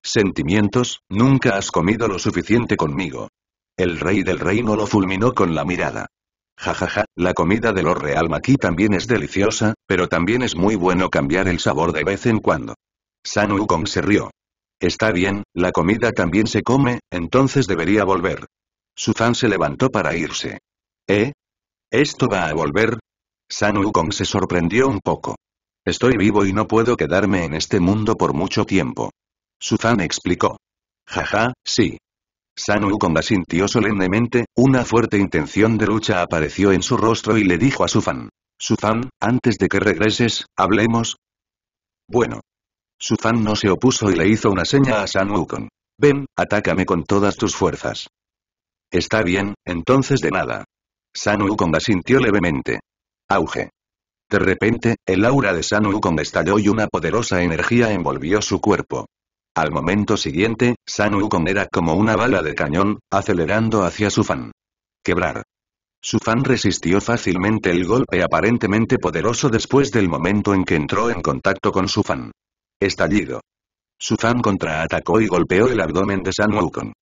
Sentimientos, nunca has comido lo suficiente conmigo. El rey del reino lo fulminó con la mirada. Jajaja, la comida de los Real Maki también es deliciosa, pero también es muy bueno cambiar el sabor de vez en cuando. San Wukong se rió. Está bien, la comida también se come, entonces debería volver. Suzan se levantó para irse. ¿Eh? ¿Esto va a volver? San Wukong se sorprendió un poco. Estoy vivo y no puedo quedarme en este mundo por mucho tiempo. Suzan explicó. Jaja, sí. San Wukong asintió solemnemente, una fuerte intención de lucha apareció en su rostro y le dijo a Sufan. Sufan, antes de que regreses, hablemos. Bueno. Sufan no se opuso y le hizo una seña a San Wukong. Ven, atácame con todas tus fuerzas. Está bien, entonces de nada. San Wukong asintió levemente. Auge. De repente, el aura de San Wukong estalló y una poderosa energía envolvió su cuerpo. Al momento siguiente, San Wukong era como una bala de cañón, acelerando hacia su fan. Quebrar. Su fan resistió fácilmente el golpe aparentemente poderoso después del momento en que entró en contacto con su fan. Estallido. Su fan contraatacó y golpeó el abdomen de San Wukong.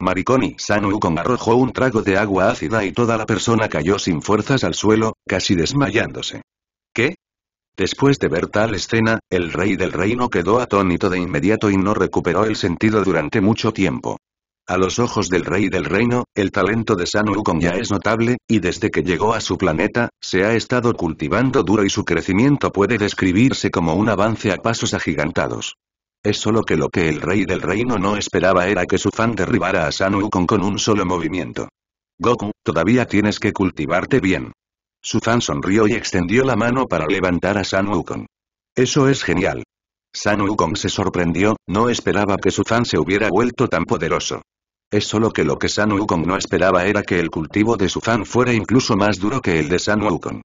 Mariconi San Wukong arrojó un trago de agua ácida y toda la persona cayó sin fuerzas al suelo, casi desmayándose. ¿Qué? Después de ver tal escena, el rey del reino quedó atónito de inmediato y no recuperó el sentido durante mucho tiempo. A los ojos del rey del reino, el talento de San Wukong ya es notable, y desde que llegó a su planeta, se ha estado cultivando duro y su crecimiento puede describirse como un avance a pasos agigantados. Es solo que lo que el rey del reino no esperaba era que su fan derribara a San Wukong con un solo movimiento. Goku, todavía tienes que cultivarte bien. Suzan sonrió y extendió la mano para levantar a San Wukong. Eso es genial. San Wukong se sorprendió, no esperaba que Suzan se hubiera vuelto tan poderoso. Es solo que lo que San Wukong no esperaba era que el cultivo de Suzan fuera incluso más duro que el de San Wukong.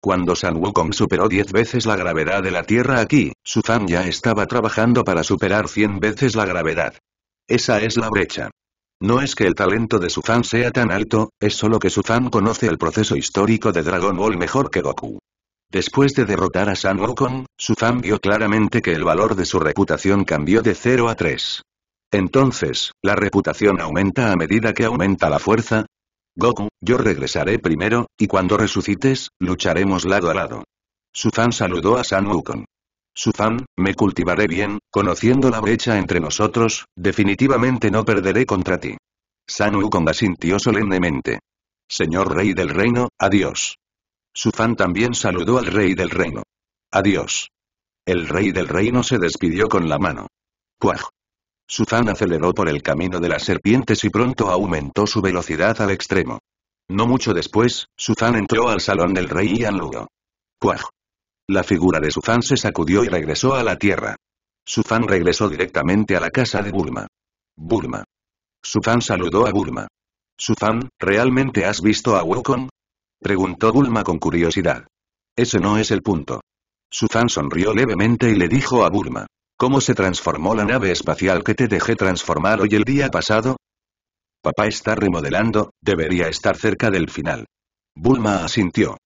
Cuando San Wukong superó 10 veces la gravedad de la Tierra aquí, Suzan ya estaba trabajando para superar 100 veces la gravedad. Esa es la brecha. No es que el talento de Suzan sea tan alto, es solo que Suzan conoce el proceso histórico de Dragon Ball mejor que Goku. Después de derrotar a San Wukong, Suzan vio claramente que el valor de su reputación cambió de 0 a 3. Entonces, ¿la reputación aumenta a medida que aumenta la fuerza? Goku, yo regresaré primero, y cuando resucites, lucharemos lado a lado. Suzan saludó a San Wukong. Suzan, me cultivaré bien, conociendo la brecha entre nosotros, definitivamente no perderé contra ti. San Wukong asintió solemnemente. Señor rey del reino, adiós. Suzan también saludó al rey del reino. Adiós. El rey del reino se despidió con la mano. ¡Cuaj! Suzan aceleró por el camino de las serpientes y pronto aumentó su velocidad al extremo. No mucho después, Suzan entró al salón del rey Ian Lugo. ¡Cuaj! La figura de Suzan se sacudió y regresó a la tierra. Suzan regresó directamente a la casa de Bulma. Bulma. Suzan saludó a Bulma. Suzan, ¿realmente has visto a Wukong? Preguntó Bulma con curiosidad. Ese no es el punto. Suzan sonrió levemente y le dijo a Bulma. ¿Cómo se transformó la nave espacial que te dejé transformar hoy el día pasado? Papá está remodelando, debería estar cerca del final. Bulma asintió.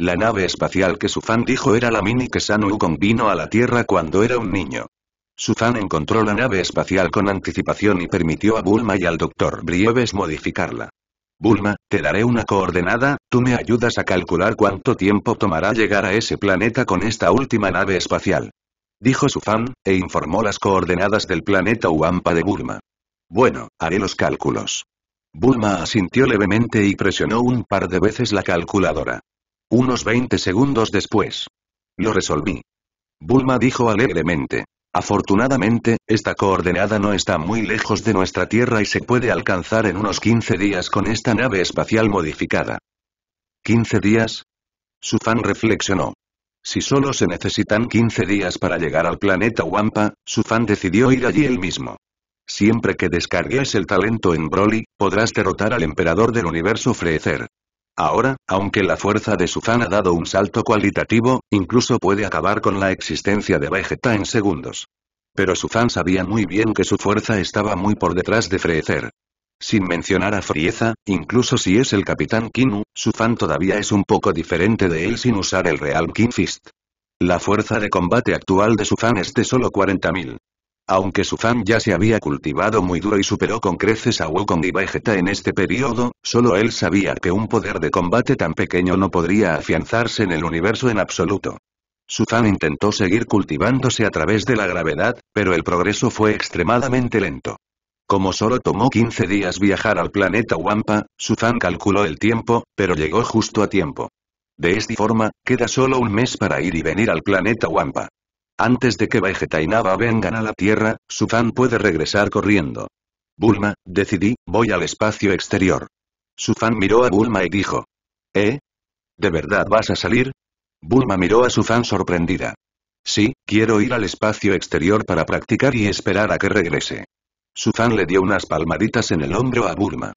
La nave espacial que Suzan dijo era la mini que San Wukong vino a la Tierra cuando era un niño. Suzan encontró la nave espacial con anticipación y permitió a Bulma y al Dr. Brieves modificarla. Bulma, te daré una coordenada, tú me ayudas a calcular cuánto tiempo tomará llegar a ese planeta con esta última nave espacial. Dijo Suzan, e informó las coordenadas del planeta Uampa de Bulma. Bueno, haré los cálculos. Bulma asintió levemente y presionó un par de veces la calculadora. Unos 20 segundos después. Lo resolví. Bulma dijo alegremente. Afortunadamente, esta coordenada no está muy lejos de nuestra Tierra y se puede alcanzar en unos 15 días con esta nave espacial modificada. ¿15 días? Suzan reflexionó. Si solo se necesitan 15 días para llegar al planeta Wampa, Sufan decidió ir allí él mismo. Siempre que descargues el talento en Broly, podrás derrotar al emperador del universo Freezer. Ahora, aunque la fuerza de Sufan ha dado un salto cualitativo, incluso puede acabar con la existencia de Vegeta en segundos. Pero Sufan sabía muy bien que su fuerza estaba muy por detrás de Freezer. Sin mencionar a Frieza, incluso si es el Capitán Kinu, su fan todavía es un poco diferente de él sin usar el Real King Fist. La fuerza de combate actual de su fan es de solo 40.000. Aunque su fan ya se había cultivado muy duro y superó con creces a Wukong y Vegeta en este periodo, solo él sabía que un poder de combate tan pequeño no podría afianzarse en el universo en absoluto. Su fan intentó seguir cultivándose a través de la gravedad, pero el progreso fue extremadamente lento. Como solo tomó 15 días viajar al planeta Wampa, Suzan calculó el tiempo, pero llegó justo a tiempo. De esta forma, queda solo un mes para ir y venir al planeta Wampa. Antes de que Vegeta y Nava vengan a la Tierra, Suzan puede regresar corriendo. Bulma, decidí, voy al espacio exterior. Suzan miró a Bulma y dijo. ¿Eh? ¿De verdad vas a salir? Bulma miró a Suzan sorprendida. Sí, quiero ir al espacio exterior para practicar y esperar a que regrese. Suzan le dio unas palmaditas en el hombro a Bulma.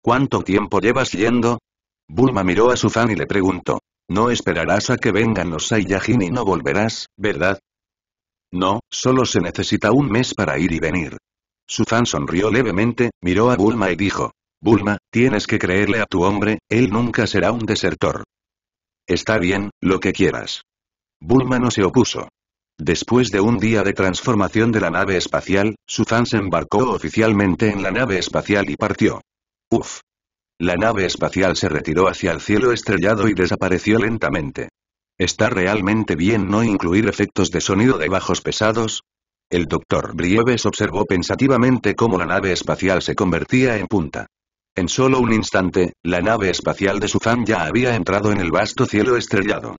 ¿Cuánto tiempo llevas yendo? Bulma miró a Suzan y le preguntó. No esperarás a que vengan los Saiyajin y no volverás, ¿verdad? No, solo se necesita un mes para ir y venir. Suzan sonrió levemente, miró a Bulma y dijo. Bulma, tienes que creerle a tu hombre, él nunca será un desertor. Está bien, lo que quieras. Bulma no se opuso. Después de un día de transformación de la nave espacial, Suzan se embarcó oficialmente en la nave espacial y partió. Uf. La nave espacial se retiró hacia el cielo estrellado y desapareció lentamente. ¿Está realmente bien no incluir efectos de sonido de bajos pesados? El doctor Brieves observó pensativamente cómo la nave espacial se convertía en punta. En solo un instante, la nave espacial de Suzan ya había entrado en el vasto cielo estrellado.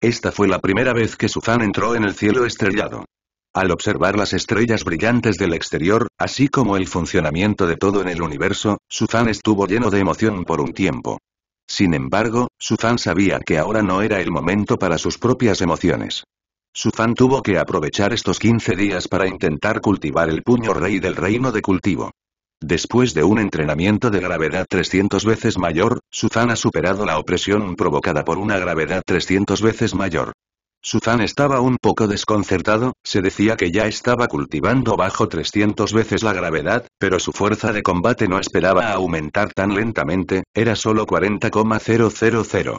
Esta fue la primera vez que Suzan entró en el cielo estrellado. Al observar las estrellas brillantes del exterior, así como el funcionamiento de todo en el universo, Suzan estuvo lleno de emoción por un tiempo. Sin embargo, Suzan sabía que ahora no era el momento para sus propias emociones. Suzan tuvo que aprovechar estos 15 días para intentar cultivar el puño rey del reino de cultivo. Después de un entrenamiento de gravedad 300 veces mayor, Suzan ha superado la opresión provocada por una gravedad 300 veces mayor. Suzan estaba un poco desconcertado, se decía que ya estaba cultivando bajo 300 veces la gravedad, pero su fuerza de combate no esperaba aumentar tan lentamente, era solo 40,000.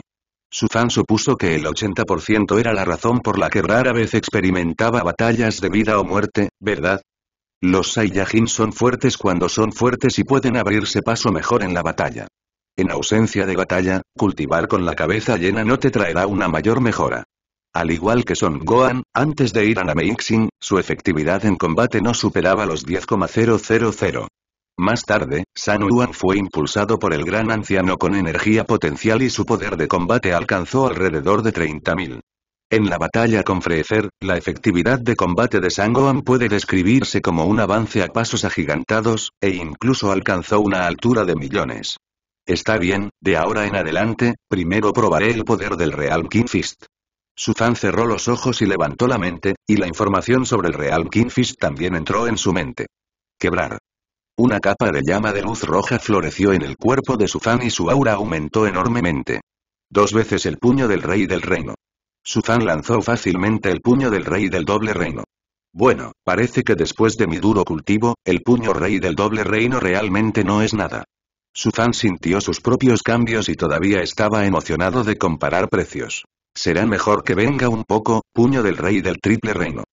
Suzan supuso que el 80% era la razón por la que rara vez experimentaba batallas de vida o muerte, ¿verdad? Los Saiyajin son fuertes cuando son fuertes y pueden abrirse paso mejor en la batalla. En ausencia de batalla, cultivar con la cabeza llena no te traerá una mayor mejora. Al igual que Son Gohan, antes de ir a Nameixin, su efectividad en combate no superaba los 10,000. Más tarde, San Wuhan fue impulsado por el gran anciano con energía potencial y su poder de combate alcanzó alrededor de 30.000. En la batalla con Freezer, la efectividad de combate de Sangohan puede describirse como un avance a pasos agigantados, e incluso alcanzó una altura de millones. Está bien, de ahora en adelante, primero probaré el poder del Real King Fist. Suzan cerró los ojos y levantó la mente, y la información sobre el Real King Fist también entró en su mente. Quebrar. Una capa de llama de luz roja floreció en el cuerpo de Suzan y su aura aumentó enormemente. Dos veces el puño del rey del reino. Suzan lanzó fácilmente el puño del rey del doble reino. Bueno, parece que después de mi duro cultivo, el puño rey del doble reino realmente no es nada. Suzan sintió sus propios cambios y todavía estaba emocionado de comparar precios. Será mejor que venga un poco, puño del rey del triple reino.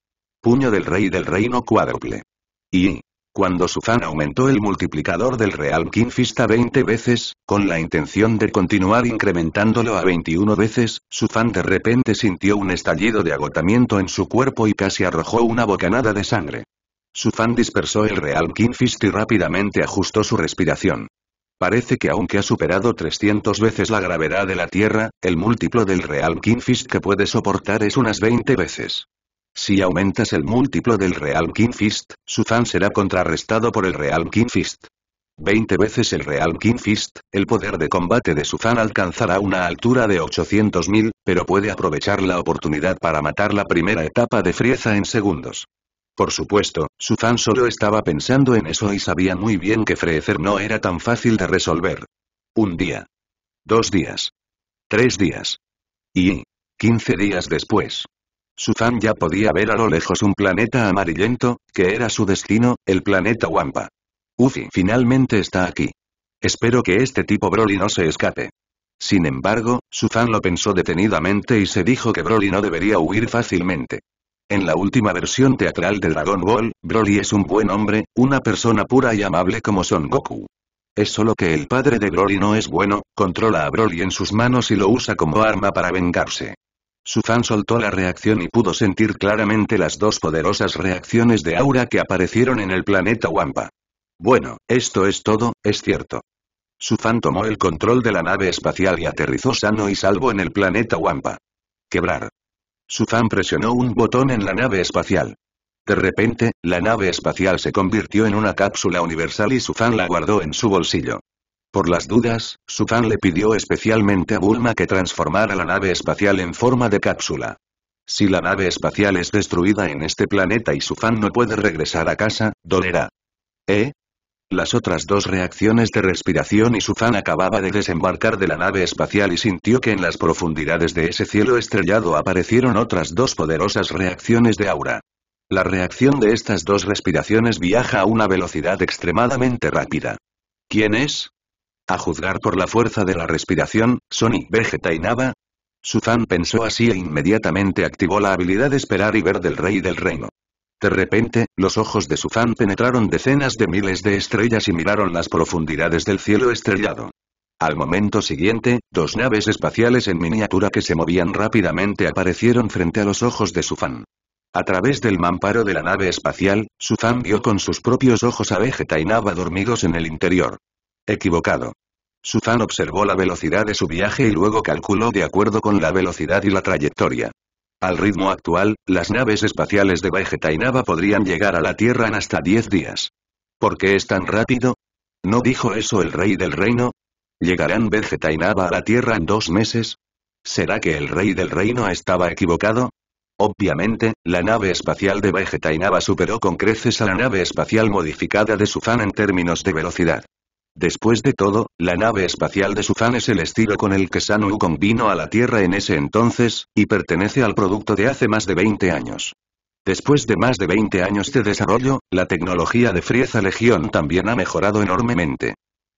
Puño del rey del reino cuádruple. Y, cuando Suzan aumentó el multiplicador del Real King Fist a 20 veces, con la intención de continuar incrementándolo a 21 veces, Suzan de repente sintió un estallido de agotamiento en su cuerpo y casi arrojó una bocanada de sangre. Suzan dispersó el Real King Fist y rápidamente ajustó su respiración. Parece que aunque ha superado 300 veces la gravedad de la Tierra, el múltiplo del Real King Fist que puede soportar es unas 20 veces. Si aumentas el múltiplo del Real King Fist, Suzan será contrarrestado por el Real King Fist. 20 veces el Real King Fist, el poder de combate de Suzan alcanzará una altura de 800.000, pero puede aprovechar la oportunidad para matar la primera etapa de Frieza en segundos. Por supuesto, Suzan solo estaba pensando en eso y sabía muy bien que Freezer no era tan fácil de resolver. Un día. Dos días. Tres días. Y... 15 días después. Suzan ya podía ver a lo lejos un planeta amarillento, que era su destino, el planeta Wampa. Ufi finalmente está aquí. Espero que este tipo Broly no se escape. Sin embargo, Suzan lo pensó detenidamente y se dijo que Broly no debería huir fácilmente. En la última versión teatral de Dragon Ball, Broly es un buen hombre, una persona pura y amable como Son Goku. Es solo que el padre de Broly no es bueno, controla a Broly en sus manos y lo usa como arma para vengarse. Suzan soltó la reacción y pudo sentir claramente las dos poderosas reacciones de aura que aparecieron en el planeta Wampa. Bueno, esto es todo, es cierto. Suzan tomó el control de la nave espacial y aterrizó sano y salvo en el planeta Wampa. Quebrar. Suzan presionó un botón en la nave espacial. De repente, la nave espacial se convirtió en una cápsula universal y Suzan la guardó en su bolsillo. Por las dudas, Suzan le pidió especialmente a Bulma que transformara la nave espacial en forma de cápsula. Si la nave espacial es destruida en este planeta y Suzan no puede regresar a casa, dolerá. ¿Eh? Las otras dos reacciones de respiración y Suzan acababa de desembarcar de la nave espacial y sintió que en las profundidades de ese cielo estrellado aparecieron otras dos poderosas reacciones de aura. La reacción de estas dos respiraciones viaja a una velocidad extremadamente rápida. ¿Quién es? A juzgar por la fuerza de la respiración, Sony, Vegeta y Nava. Suzan pensó así e inmediatamente activó la habilidad de esperar y ver del rey del reino. De repente, los ojos de Suzan penetraron decenas de miles de estrellas y miraron las profundidades del cielo estrellado. Al momento siguiente, dos naves espaciales en miniatura que se movían rápidamente aparecieron frente a los ojos de Suzan. A través del mamparo de la nave espacial, Suzan vio con sus propios ojos a Vegeta y Nava dormidos en el interior. Equivocado. Suzan observó la velocidad de su viaje y luego calculó de acuerdo con la velocidad y la trayectoria. Al ritmo actual, las naves espaciales de Vegeta y Nava podrían llegar a la Tierra en hasta 10 días. ¿Por qué es tan rápido? ¿No dijo eso el rey del reino? ¿Llegarán Vegeta y Nava a la Tierra en dos meses? ¿Será que el rey del reino estaba equivocado? Obviamente, la nave espacial de Vegeta y Nava superó con creces a la nave espacial modificada de Suzan en términos de velocidad. Después de todo, la nave espacial de Suzan es el estilo con el que San Wukong vino a la Tierra en ese entonces, y pertenece al producto de hace más de 20 años. Después de más de 20 años de desarrollo, la tecnología de Frieza Legión también ha mejorado enormemente.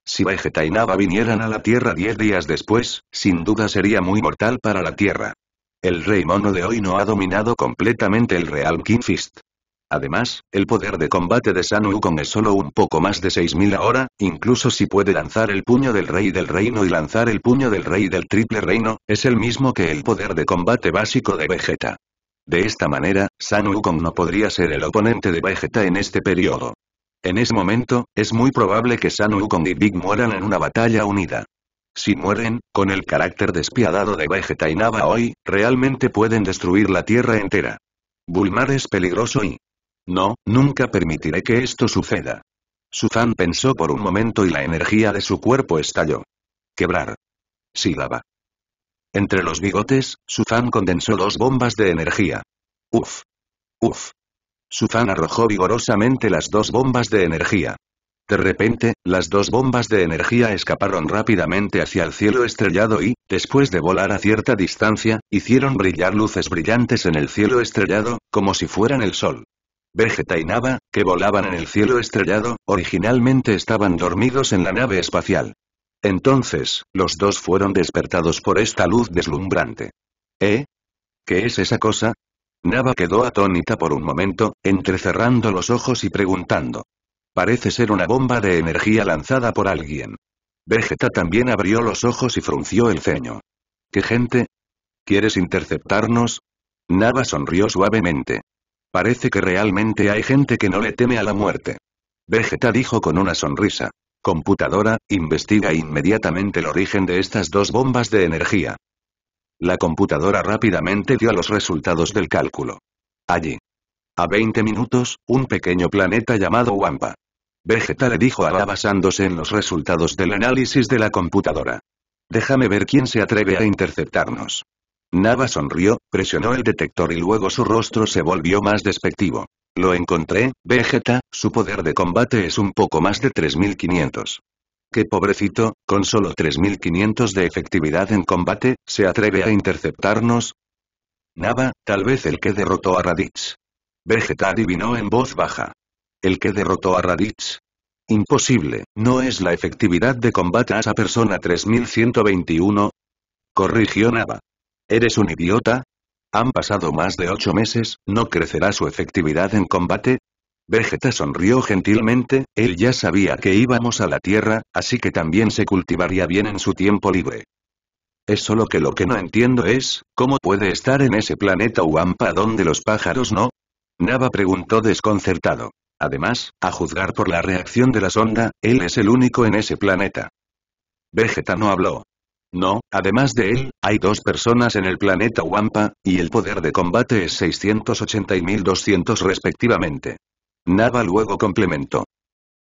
Si Vegeta y Nava vinieran a la Tierra 10 días después, sin duda sería muy mortal para la Tierra. El Rey Mono de hoy no ha dominado completamente el Real King Fist. Además, el poder de combate de San Wukong es solo un poco más de 6000 ahora, incluso si puede lanzar el puño del rey del reino y lanzar el puño del rey del triple reino, es el mismo que el poder de combate básico de Vegeta. De esta manera, San Wukong no podría ser el oponente de Vegeta en este periodo. En ese momento, es muy probable que San Wukong y Big mueran en una batalla unida. Si mueren, con el carácter despiadado de Vegeta y Nava hoy, realmente pueden destruir la Tierra entera. Bulmar es peligroso y, no, nunca permitiré que esto suceda. Suzan pensó por un momento y la energía de su cuerpo estalló. Quebrar. Sílaba. Entre los bigotes, Suzan condensó dos bombas de energía. Uf. Uf. Suzan arrojó vigorosamente las dos bombas de energía. De repente, las dos bombas de energía escaparon rápidamente hacia el cielo estrellado y, después de volar a cierta distancia, hicieron brillar luces brillantes en el cielo estrellado, como si fueran el sol. Vegeta y Nava, que volaban en el cielo estrellado, originalmente estaban dormidos en la nave espacial. Entonces, los dos fueron despertados por esta luz deslumbrante. ¿Eh? ¿Qué es esa cosa? Nava quedó atónita por un momento, entrecerrando los ojos y preguntando. Parece ser una bomba de energía lanzada por alguien. Vegeta también abrió los ojos y frunció el ceño. ¿Qué gente? ¿Quieres interceptarnos? Nava sonrió suavemente. Parece que realmente hay gente que no le teme a la muerte. Vegeta dijo con una sonrisa. Computadora, investiga inmediatamente el origen de estas dos bombas de energía. La computadora rápidamente dio los resultados del cálculo. Allí. A 20 minutos, un pequeño planeta llamado Wampa. Vegeta le dijo a basándose en los resultados del análisis de la computadora. Déjame ver quién se atreve a interceptarnos. Nava sonrió, presionó el detector y luego su rostro se volvió más despectivo. Lo encontré, Vegeta, su poder de combate es un poco más de 3500. Qué pobrecito, con solo 3500 de efectividad en combate, ¿se atreve a interceptarnos? Nava, tal vez el que derrotó a Raditz. Vegeta adivinó en voz baja. ¿El que derrotó a Raditz? Imposible, ¿no es la efectividad de combate a esa persona 3121? Corrigió Nava. ¿Eres un idiota? Han pasado más de ocho meses, ¿no crecerá su efectividad en combate? Vegeta sonrió gentilmente, él ya sabía que íbamos a la Tierra, así que también se cultivaría bien en su tiempo libre. Es solo que lo que no entiendo es, ¿cómo puede estar en ese planeta Wampa donde los pájaros no? Nava preguntó desconcertado. Además, a juzgar por la reacción de la sonda, él es el único en ese planeta. Vegeta no habló. No, además de él, hay dos personas en el planeta Wampa, y el poder de combate es 680 y 1200 respectivamente. Nava luego complementó.